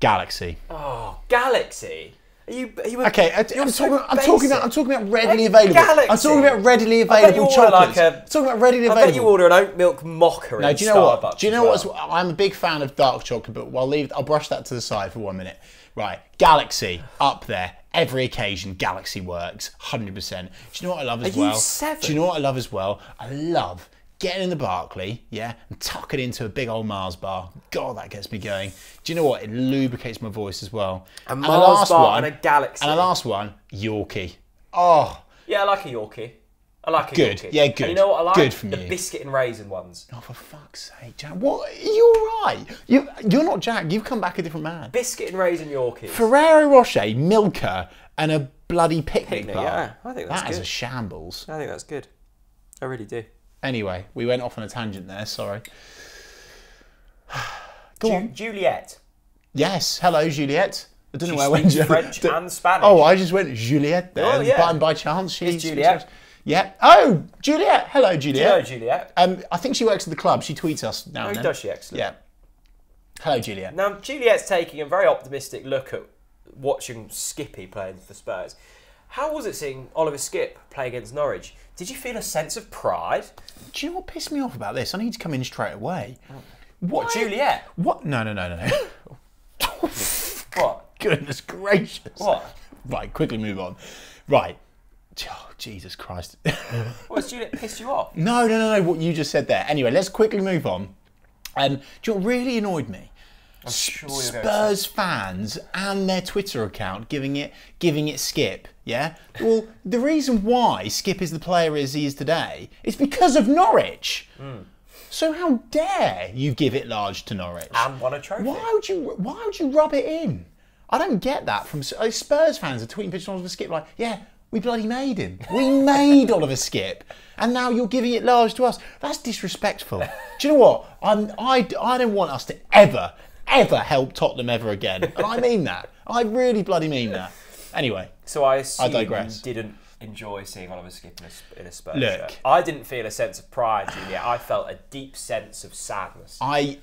Galaxy. Oh, Galaxy. Are you, you Okay, I, you're I'm, so talking, I'm talking about I'm talking about readily Like available. I'm talking about readily I bet you available order like chocolates. a- I'm talking about readily available. I bet you order an oat milk mocha No, do you know Starbucks what? Do you know what? I'm a big fan of dark chocolate, but I'll leave. I'll brush that to the side for one minute. Right, Galaxy up there. Every occasion, Galaxy works, hundred percent. Do you know what I love as Are you well? seven? Do you know what I love as well? I love getting in the Barclay, yeah, and tucking into a big old Mars bar. God, that gets me going. Do you know what? It lubricates my voice as well. A And Mars bar and a Galaxy. And the last one, Yorkie. Oh, Yeah, I like a Yorkie. I like a Good. Yorkie. Yeah, And good. you know what I like? Good from the you. biscuit and raisin ones. oh, for fuck's sake, Jack! What? Are you all right? You, you're not Jack. You've come back a different man. Biscuit and raisin Yorkies. Ferrero Rocher, Milka, and a bloody picnic, Picnic, bar. yeah, I think that's That is good. a shambles. I think that's good. I really do. Anyway, we went off on a tangent there. Sorry. Go Ju- on. Juliet. Yes. Hello, Juliet. I don't know where I went. speaks French D- and Spanish. Oh, I just went Juliet there. Oh, yeah. By, by chance, she's Juliet. Yeah. Oh, Juliet. Hello, Juliet. Hello, Juliet. Um, I think she works at the club. She tweets us now. Oh, and then. does she? Excellent. Yeah. Hello, Juliet. Now, Juliet's taking a very optimistic look at watching Skippy playing for Spurs. How was it seeing Oliver Skipp play against Norwich? Did you feel a sense of pride? Do you know what pissed me off about this? I need to come in straight away. What, Juliet? What? No, no, no, no, no. What? Goodness gracious. What? Right, quickly move on. Right. Oh, Jesus Christ. What, Juliet pissed you off? no, no, no, no, what you just said there. Anyway, let's quickly move on. Um, do you know what really annoyed me? Sure you're going to Spurs fans and their Twitter account giving it giving it Skipp. Yeah. Well, the reason why Skipp is the player as he is today is because of Norwich. Hmm. So how dare you give it large to Norwich? And won a trophy. Why would you? Why would you rub it in? I don't get that from uh, Spurs fans. Are tweeting pictures of Oliver Skipp like, yeah, we bloody made him. We made Oliver Skipp, and now you're giving it large to us. That's disrespectful. Do you know what? I'm, I I don't want us to ever ever help Tottenham ever again, and I mean that. I really bloody mean that. Anyway, So I assume digress. you didn't enjoy seeing Oliver Skipp in a, in a Spurs Look. shirt. I didn't feel a sense of pride, Juliet. I felt a deep sense of sadness. I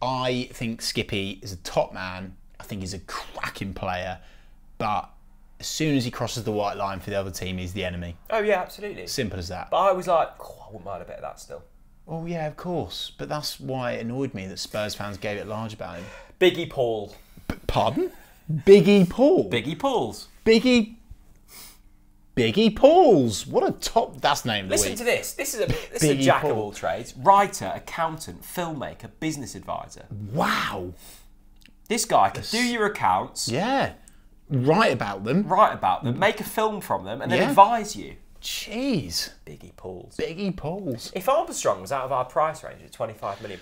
I think Skippy is a top man. I think he's a cracking player, but as soon as he crosses the white line for the other team, he's the enemy. Oh yeah, absolutely. Simple as that. But I was like, oh, I wouldn't mind a bit of that still. Oh yeah, of course. But that's why it annoyed me that Spurs fans gave it large about him. Biggie Paul. Pardon? Biggie Paul. Biggie Pauls. Biggie. Biggie Pauls. What a top. That's name Listen week. to this. This is a this is a jack of all trades. Writer, accountant, filmmaker, business advisor. wow. This guy can do your accounts, Yeah. Write about them. write about them, make a film from them, and then Yeah. advise you. Jeez. Biggie Pauls. Biggie Pauls. If Armstrong was out of our price range at £25 million,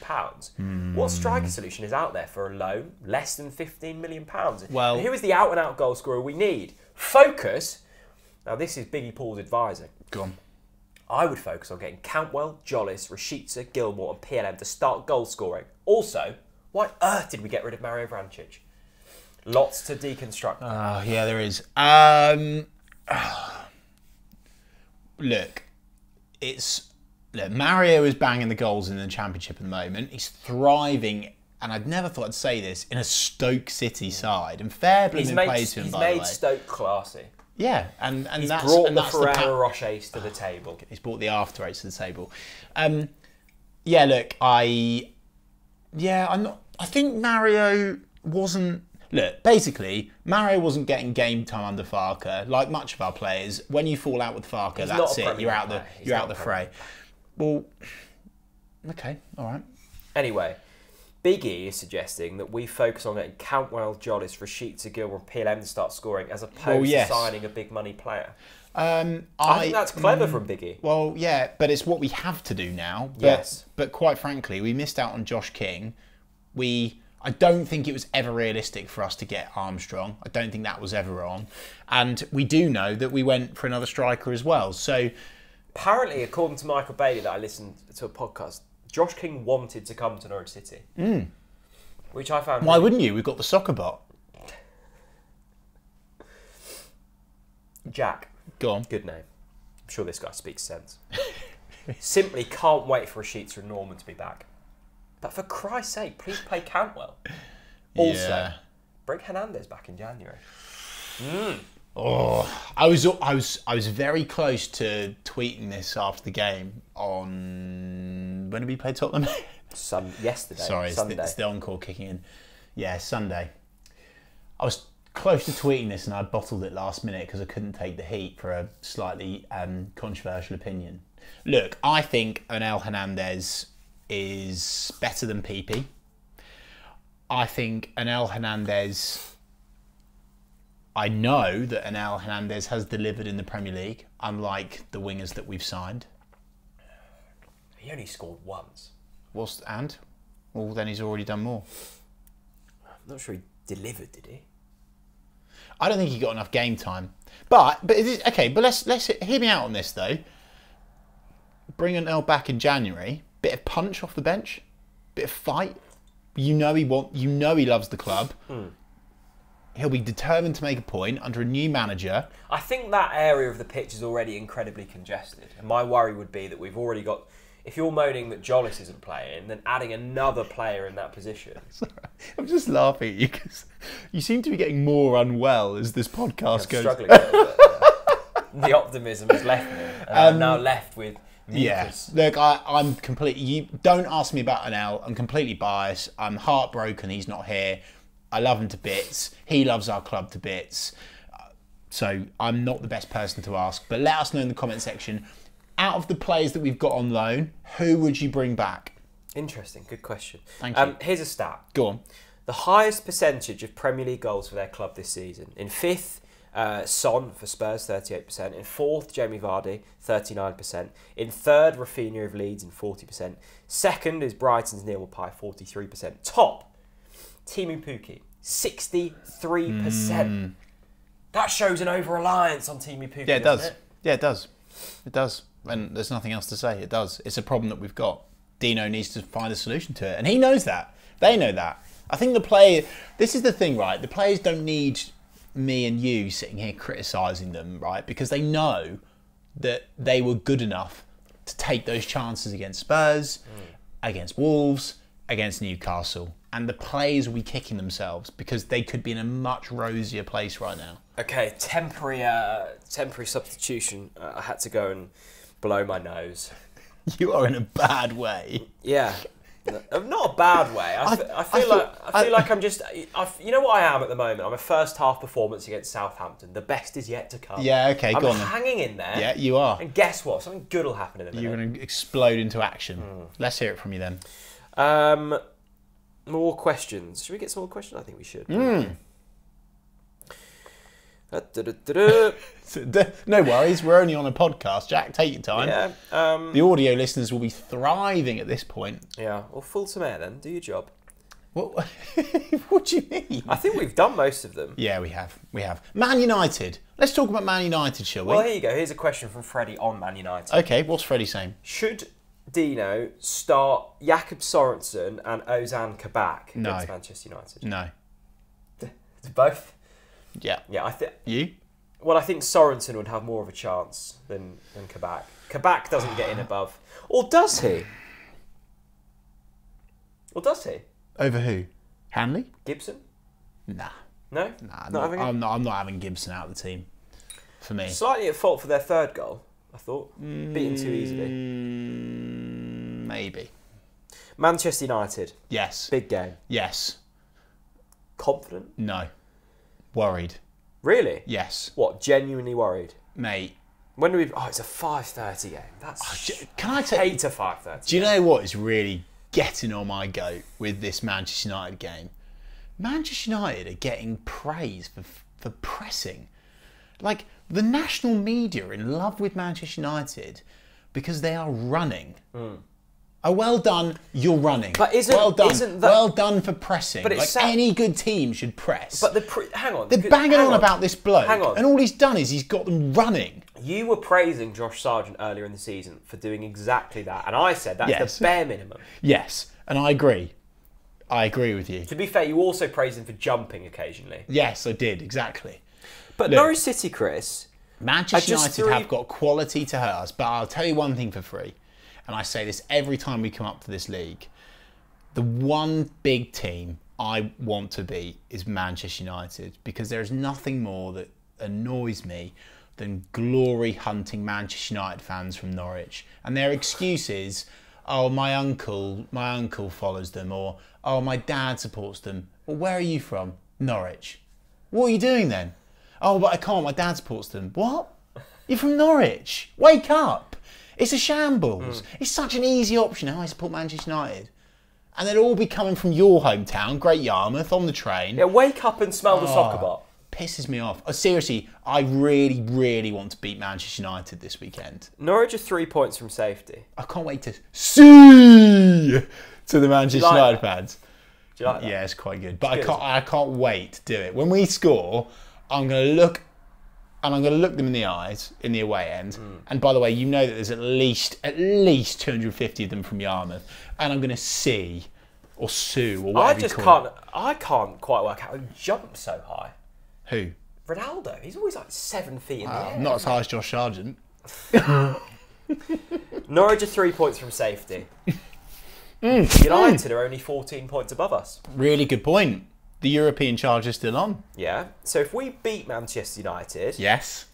Hmm. what striker solution is out there for a loan less than £15 million? Well- And who is the out and out goal scorer we need? Focus. Now, this is Biggie Paul's advisor. Go on. I would focus on getting Cantwell, Tzolis, Rashica, Gilmour, and PLM to start goal scoring. Also, why on earth did we get rid of Mario Vrancic? Lots to deconstruct. Oh, yeah, there is. Um, look, it's look. Mario is banging the goals in the championship at the moment. He's thriving, and I'd never thought I'd say this in a Stoke City side. And fair play to made, play to him, he's by the made way. Stoke classy. yeah, and and He's that's brought and the the Ferrero Rochers to the table. He's brought the after eights to the table. Um, yeah, look, I, yeah, I'm not. I think Mario wasn't. Look, basically, Mario wasn't getting game time under Farke. Like much of our players, when you fall out with Farke, He's that's it. You're out the player. You're out the fray. Well, okay, all right. Anyway, Biggie is suggesting that we focus on getting Cantwell, Tzolis, Rashica, Gilmour, and PLM to start scoring as opposed Well, yes. to signing a big money player. Um, I, think that's clever from Biggie. Well, yeah, but it's what we have to do now. But, Yes. But quite frankly, we missed out on Josh King. We, I don't think it was ever realistic for us to get Armstrong. I don't think that was ever on. And we do know that we went for another striker as well. So, Apparently, according to Michael Bailey, that I listened to a podcast, Josh King wanted to come to Norwich City, hmm. which I found. why really- wouldn't you? We've got the soccer bot. Jack, Go on. good name. I'm sure this guy speaks sense. Simply can't wait for Rashica and Normann to be back. But for Christ's sake, please play Cantwell. Also, Yeah. bring Hernandez back in January. Oh, I was I was I was very close to tweeting this after the game on when did we play Tottenham? Sun yesterday. Sorry, it's Sunday. the, it's the encore kicking in. Yeah, Sunday. I was close to tweeting this and I bottled it last minute because I couldn't take the heat for a slightly um, controversial opinion. Look, I think Onel Hernández is better than PP. I think Onel Hernández. I know that Onel Hernández has delivered in the Premier League, unlike the wingers that we've signed. he only scored once. What's and? Well, then he's already done more. I'm not sure he delivered, did he? I don't think he got enough game time. But but it is, okay, but let's let's hear me out on this though. Bring Onel back in January, bit of punch off the bench, bit of fight. You know he want you know he loves the club. Hmm. He'll be determined to make a point under a new manager. I think that area of the pitch is already incredibly congested. And my worry would be that we've already got. If you're moaning that Tzolis isn't playing, then adding another player in that position. Sorry. I'm just laughing at you because you seem to be getting more unwell as this podcast I'm goes. struggling bit. yeah. The optimism has left me. And I'm um, now left with Yeah. Look, I, I'm completely. You don't ask me about Onel. I'm completely biased. I'm heartbroken he's not here. I love him to bits. He loves our club to bits. Uh, So I'm not the best person to ask. But let us know in the comment section. Out of the players that we've got on loan, who would you bring back? Interesting. Good question. Thank you. um, you. Here's a stat. Go on. The highest percentage of Premier League goals for their club this season. In fifth, uh, Son for Spurs, 38%. In fourth, Jamie Vardy, 39%. In third, Raphinha of Leeds, in 40%. Second is Brighton's Neal Maupay, 43%. Top, Teemu Pukki, 63%. That shows an over reliance on Teemu Pukki. Yeah, it does. Yeah, it does. It does. And there's nothing else to say. It does. It's a problem that we've got. Dino needs to find a solution to it. And he knows that. They know that. I think the player, this is the thing, right? The players don't need me and you sitting here criticising them, right? Because they know that they were good enough to take those chances against Spurs, against Wolves, against Newcastle. And the players will be kicking themselves because they could be in a much rosier place right now. Okay, temporary, uh, temporary substitution. Uh, I had to go and blow my nose. You are in a bad way. Yeah. No, Not a bad way. I, f- I feel I thought- like I feel I- like I'm just. I f you know what I am at the moment. I'm a first half performance against Southampton. The best is yet to come. Yeah, okay, I'm go on then. hanging in there. Yeah, you are. And guess what? Something good will happen in a minute. You're going to explode into action. Hmm. Let's hear it from you then. Um, more questions. Should we get some more questions? I think we should. Hmm. Uh, da-da-da-da. So, d- no worries, we're only on a podcast. Jack, take your time. yeah. Um, The audio listeners will be thriving at this point. yeah. Well, full some air then. Do your job. What, what do you mean? I think we've done most of them. Yeah, we have. We have. Man United. Let's talk about Man United, shall we? Well, here you go. Here's a question from Freddie on Man United. okay, what's Freddie saying? Should Dino start Jakob Sorensen and Ozan Kabak No. against Manchester United? No. Both? Yeah. Yeah, I think. You? Well, I think Sorensen would have more of a chance than than Kabak. Kabak doesn't get in above, or does he? Or does he? Over who? Hanley? Gibson? Nah. No, Nah, not not- having. I'm, not, I'm not having Gibson out of the team. For me. Slightly at fault for their third goal. I thought beaten too easily. Mm, maybe. Manchester United, Yes. big game. Yes. Confident? No. Worried. Really? Yes. What? Genuinely worried? Mate. When do we? Oh, it's a five thirty game. That's oh, j- Can I take eight to five thirty. Do you know what is really getting on my goat with this Manchester United game? Manchester United are getting praise for for pressing. Like the national media are in love with Manchester United because they are running. Hmm. Oh, well done, you're running. But isn't- well done, isn't that- well done for pressing. But it's like any good team should press. But the pre- hang on, they're banging hang on, about this bloke, Hang on. and all he's done is he's got them running. You were praising Josh Sargent earlier in the season for doing exactly that, and I said that's Yes. the bare minimum. Yes, and I agree. I agree with you. To be fair, you also praised him for jumping occasionally. Yes, I did exactly. But Look. Norwich City, Chris, Manchester United three- have got quality to hurt us, but I'll tell you one thing for free, and I say this every time we come up to this league. The one big team I want to beat is Manchester United because there is nothing more that annoys me than glory hunting Manchester United fans from Norwich. And their excuse is, oh, my uncle, my uncle follows them, or oh, my dad supports them. Well, where are you from? Norwich. What are you doing then? Oh, but I can't. My dad supports them. What? You're from Norwich. Wake up. It's a shambles. Mm. It's such an easy option. Oh, How I support Manchester United. And they'll all be coming from your hometown, Great Yarmouth, on the train. Yeah, wake up and smell the soccer oh, ball. Pisses me off. Oh, seriously, I really, really want to beat Manchester United this weekend. Norwich are three points from safety. I can't wait to see to the Manchester like United that? fans. Do you like that? Yeah, it's quite good. But I good. can't I can't wait to do it. When we score, I'm gonna look and I'm gonna look them in the eyes in the away end. Mm. And by the way, you know that there's at least at least 250 of them from Yarmouth. And I'm gonna see or sue or whatever. I just can't. I can't quite work out who jumps so high. Who? Ronaldo, he's always like seven feet in the air. Not as high as Josh Sargent. Norwich are three points from safety. Mm. United are only 14 points above us. Really good point. The European charge is still on. Yeah. So if we beat Manchester United Yes.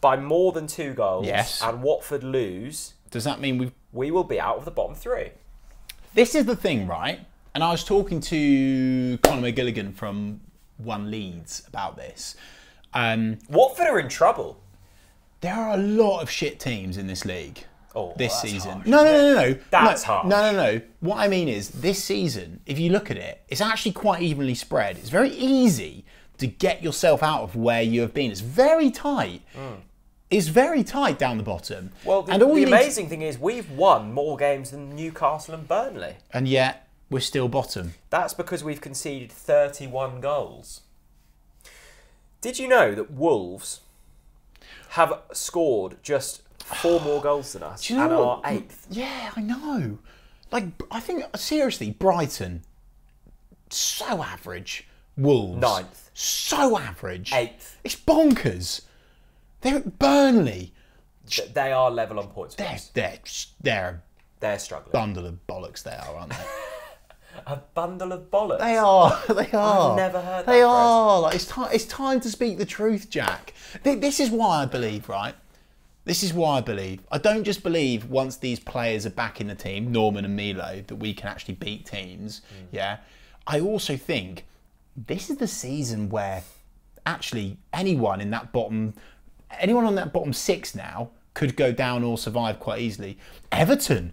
by more than two goals Yes. and Watford lose, Does that mean we've we will be out of the bottom three. This is the thing, right? And I was talking to Conor McGilligan from One Leeds about this. Um, Watford are in trouble. there are a lot of shit teams in this league Oh, this that's season. harsh, no, no, no, no, no. That's no, harsh. No, no, no. What I mean is, this season, if you look at it, it's actually quite evenly spread. It's very easy to get yourself out of where you have been. It's very tight. Hmm. It's very tight down the bottom. Well, the, and all the amazing thing is we've won more games than Newcastle and Burnley. and yet we're still bottom. That's because we've conceded 31 goals. Did you know that Wolves have scored just four more goals than us Do you know and what? are eighth? Yeah, I know. Like, I think seriously, Brighton, so average. Wolves, Ninth. so average. Eighth. It's bonkers. They're at Burnley. They are level on points. They're they're they're They're struggling. bundle of bollocks. They are, aren't they? A bundle of bollocks. They are. They are. never heard They that are. Like it's time. It's time to speak the truth, Jack. This is why I believe, right? This is why I believe. I don't just believe once these players are back in the team, Normann and Milot, that we can actually beat teams. Mm. Yeah. I also think this is the season where actually anyone in that bottom, anyone on that bottom six now could go down or survive quite easily. Everton,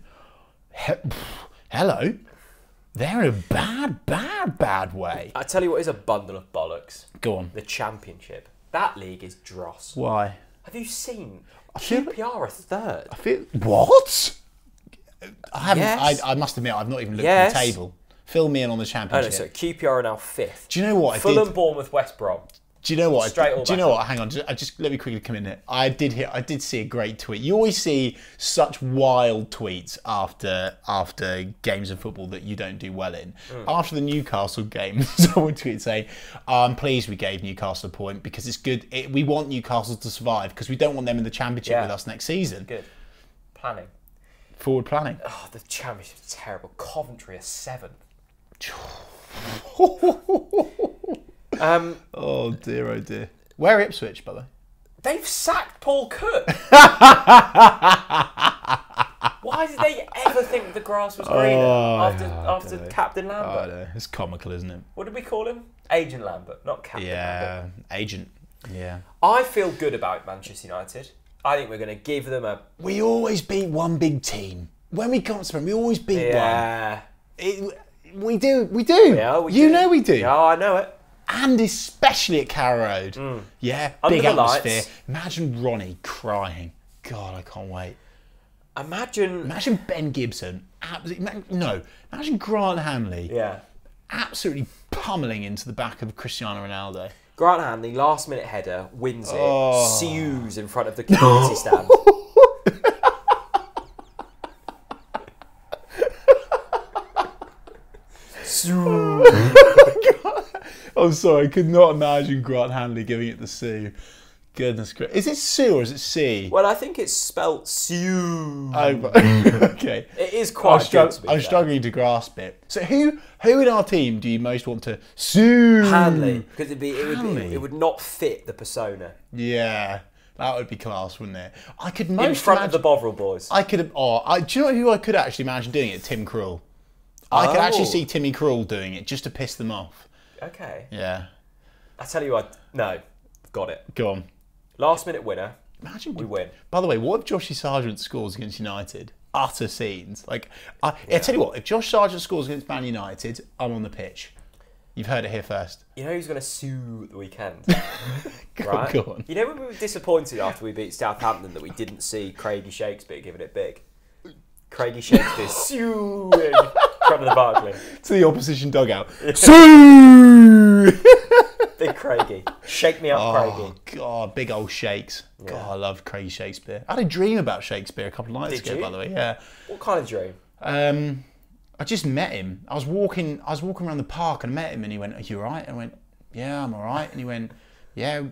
he- hello, they're in a bad, bad, bad way. I tell you what is a bundle of bollocks. Go on. The Championship. That league is dross. Why? Have you seen feel- QPR a third? I feel what? I haven't. Yes. I, I must admit, I've not even looked Yes. at the table. Fill me in on the Oh no, championship. so QPR are now fifth. Do you know what I Fulham, did? Bournemouth, West Brom. Do you know what? Straight did, do you know what? Hang on. Just, I just let me quickly come in here. I did hear. I did see a great tweet. You always see such wild tweets after after games of football that you don't do well in. Hmm. After the Newcastle game, someone tweeted saying, "I'm pleased we gave Newcastle a point because it's good. It, we want Newcastle to survive because we don't want them in the championship Yeah. with us next season." Good. Planning. Forward planning. Oh, the Championship's terrible. Coventry are seventh. um, Oh dear, oh dear. Where Ipswich, by the way? they've sacked Paul Cook. Why did they ever think the grass was greener Oh, after I after dunno. Captain Lambert? know. It's comical, isn't it? What did we call him? Agent Lambert, not Captain Lambert. Yeah, agent. Yeah. I feel good about Manchester United. I think we're going to give them a We always beat one big team. When we come to them, we always beat one. yeah. We do, we do. Yeah, we you do. know we do. Yeah, I know it. And especially at Carrow Road. Mm. Yeah, Under big the atmosphere. lights. Imagine Ronnie crying. God, I can't wait. Imagine. Imagine Ben Gibson. Absolutely, no. Imagine Grant Hanley Yeah. absolutely pummeling into the back of Cristiano Ronaldo. Grant Hanley, last minute header, wins it, Oh. sews in front of the community stand. I'm sorry, I could not imagine Grant Hanley giving it the Sue. goodness gracious. Is it Sue or is it C? Well, I think it's spelt Sue. Oh, okay. It is I'm, quite to I'm struggling to grasp it. So who who in our team do you most want to sue? Hanley, because it'd be it would, be, it would not fit the persona Yeah, that would be class, wouldn't it? I could in most front imagine, of the Bovril boys. I could. Oh, I, do you know who I could actually imagine doing it? Tim Krul. I could actually Oh. see Timmy Krul doing it just to piss them off. Okay, Yeah, I tell you what, no, got it. go on. Last minute winner, Imagine we win. By the way, what if Joshy Sargent scores against United? Utter scenes. Like, I, I tell you what, if Josh Sargent scores against Man United, I'm on the pitch. You've heard it here first. You know who's going to sue the weekend, Go, right? go on. You know when we were disappointed after we beat Southampton that we didn't see Craigie Shakespeare giving it big. Craigie Shakespeare suing from the Barclay. To the opposition dugout. Big Craigie, shake me up, Oh Craigie. God, big old shakes. God, I love Craig Shakespeare. I had a dream about Shakespeare a couple of nights Did ago, you? by the way. Yeah. What kind of dream? Um, I just met him. I was walking. I was walking around the park and I met him, and he went, "Are you all right?" And I went, "Yeah, I'm all right." And he went, "Yeah,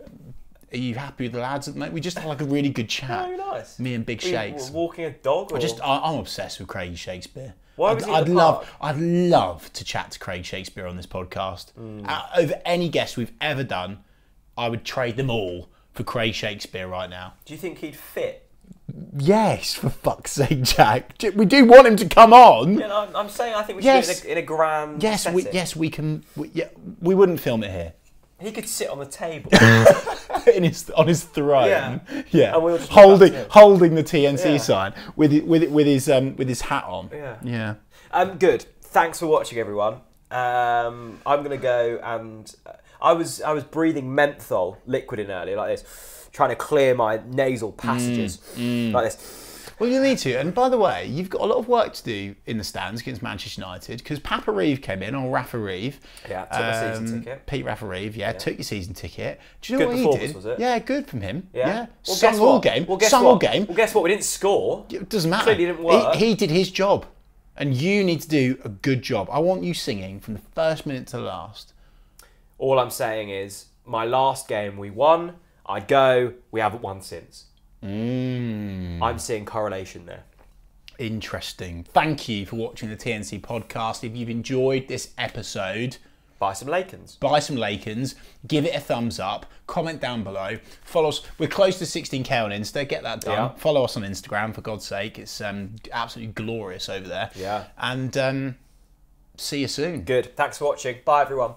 are you happy with the lads?" at the moment?" We just had like a really good chat. Oh, nice. Me and Big Shakes. walking a dog, or Just, I, I'm obsessed with Craig Shakespeare. Why I'd, was I'd love. I'd love to chat to Craig Shakespeare on this podcast. Hmm. Uh, over any guest we've ever done, I would trade them all for Craig Shakespeare right now. do you think he'd fit? Yes, for fuck's sake, Jack. We do want him to come on. You know, I'm, I'm saying I think we should Yes. do it in a, in a grand. Yes, we, yes, we can. We, yeah, we wouldn't film it here. He could sit on the table. In his, on his throne, Yeah. yeah, And just holding up to him. holding the TNC Yeah. sign with with with his um with his hat on. Yeah. yeah. Um, good. Thanks for watching, everyone. Um, I'm gonna go and uh, I was I was breathing menthol liquid in earlier like this, trying to clear my nasal passages Mm, like this. Well, you need to. And by the way, you've got a lot of work to do in the stands against Manchester United because Papa Reeve came in, or Rafa Reeve. Yeah, took my season Um, ticket. Pete Rafa Reeve, yeah, took your season ticket. Do you know Good what he did? was it? Yeah, good from him. Yeah, Yeah. Well, sung all game. Well, guess sung what? all game. Well, guess what? We didn't score. It doesn't matter. Clearly didn't work. He, he did his job, and you need to do a good job. I want you singing from the first minute to the last. All I'm saying is, my last game we won. I go. We haven't won since. Mm. I'm seeing correlation there. Interesting. Thank you for watching the TNC podcast. If you've enjoyed this episode, Buy some Lacons. buy some Lacons, give it a thumbs up, comment down below, follow us. We're close to 16k on Insta. Get that done. Yeah. Follow us on Instagram for God's sake. It's um, absolutely glorious over there. Yeah. And um, see you soon. Good. Thanks for watching. Bye, everyone.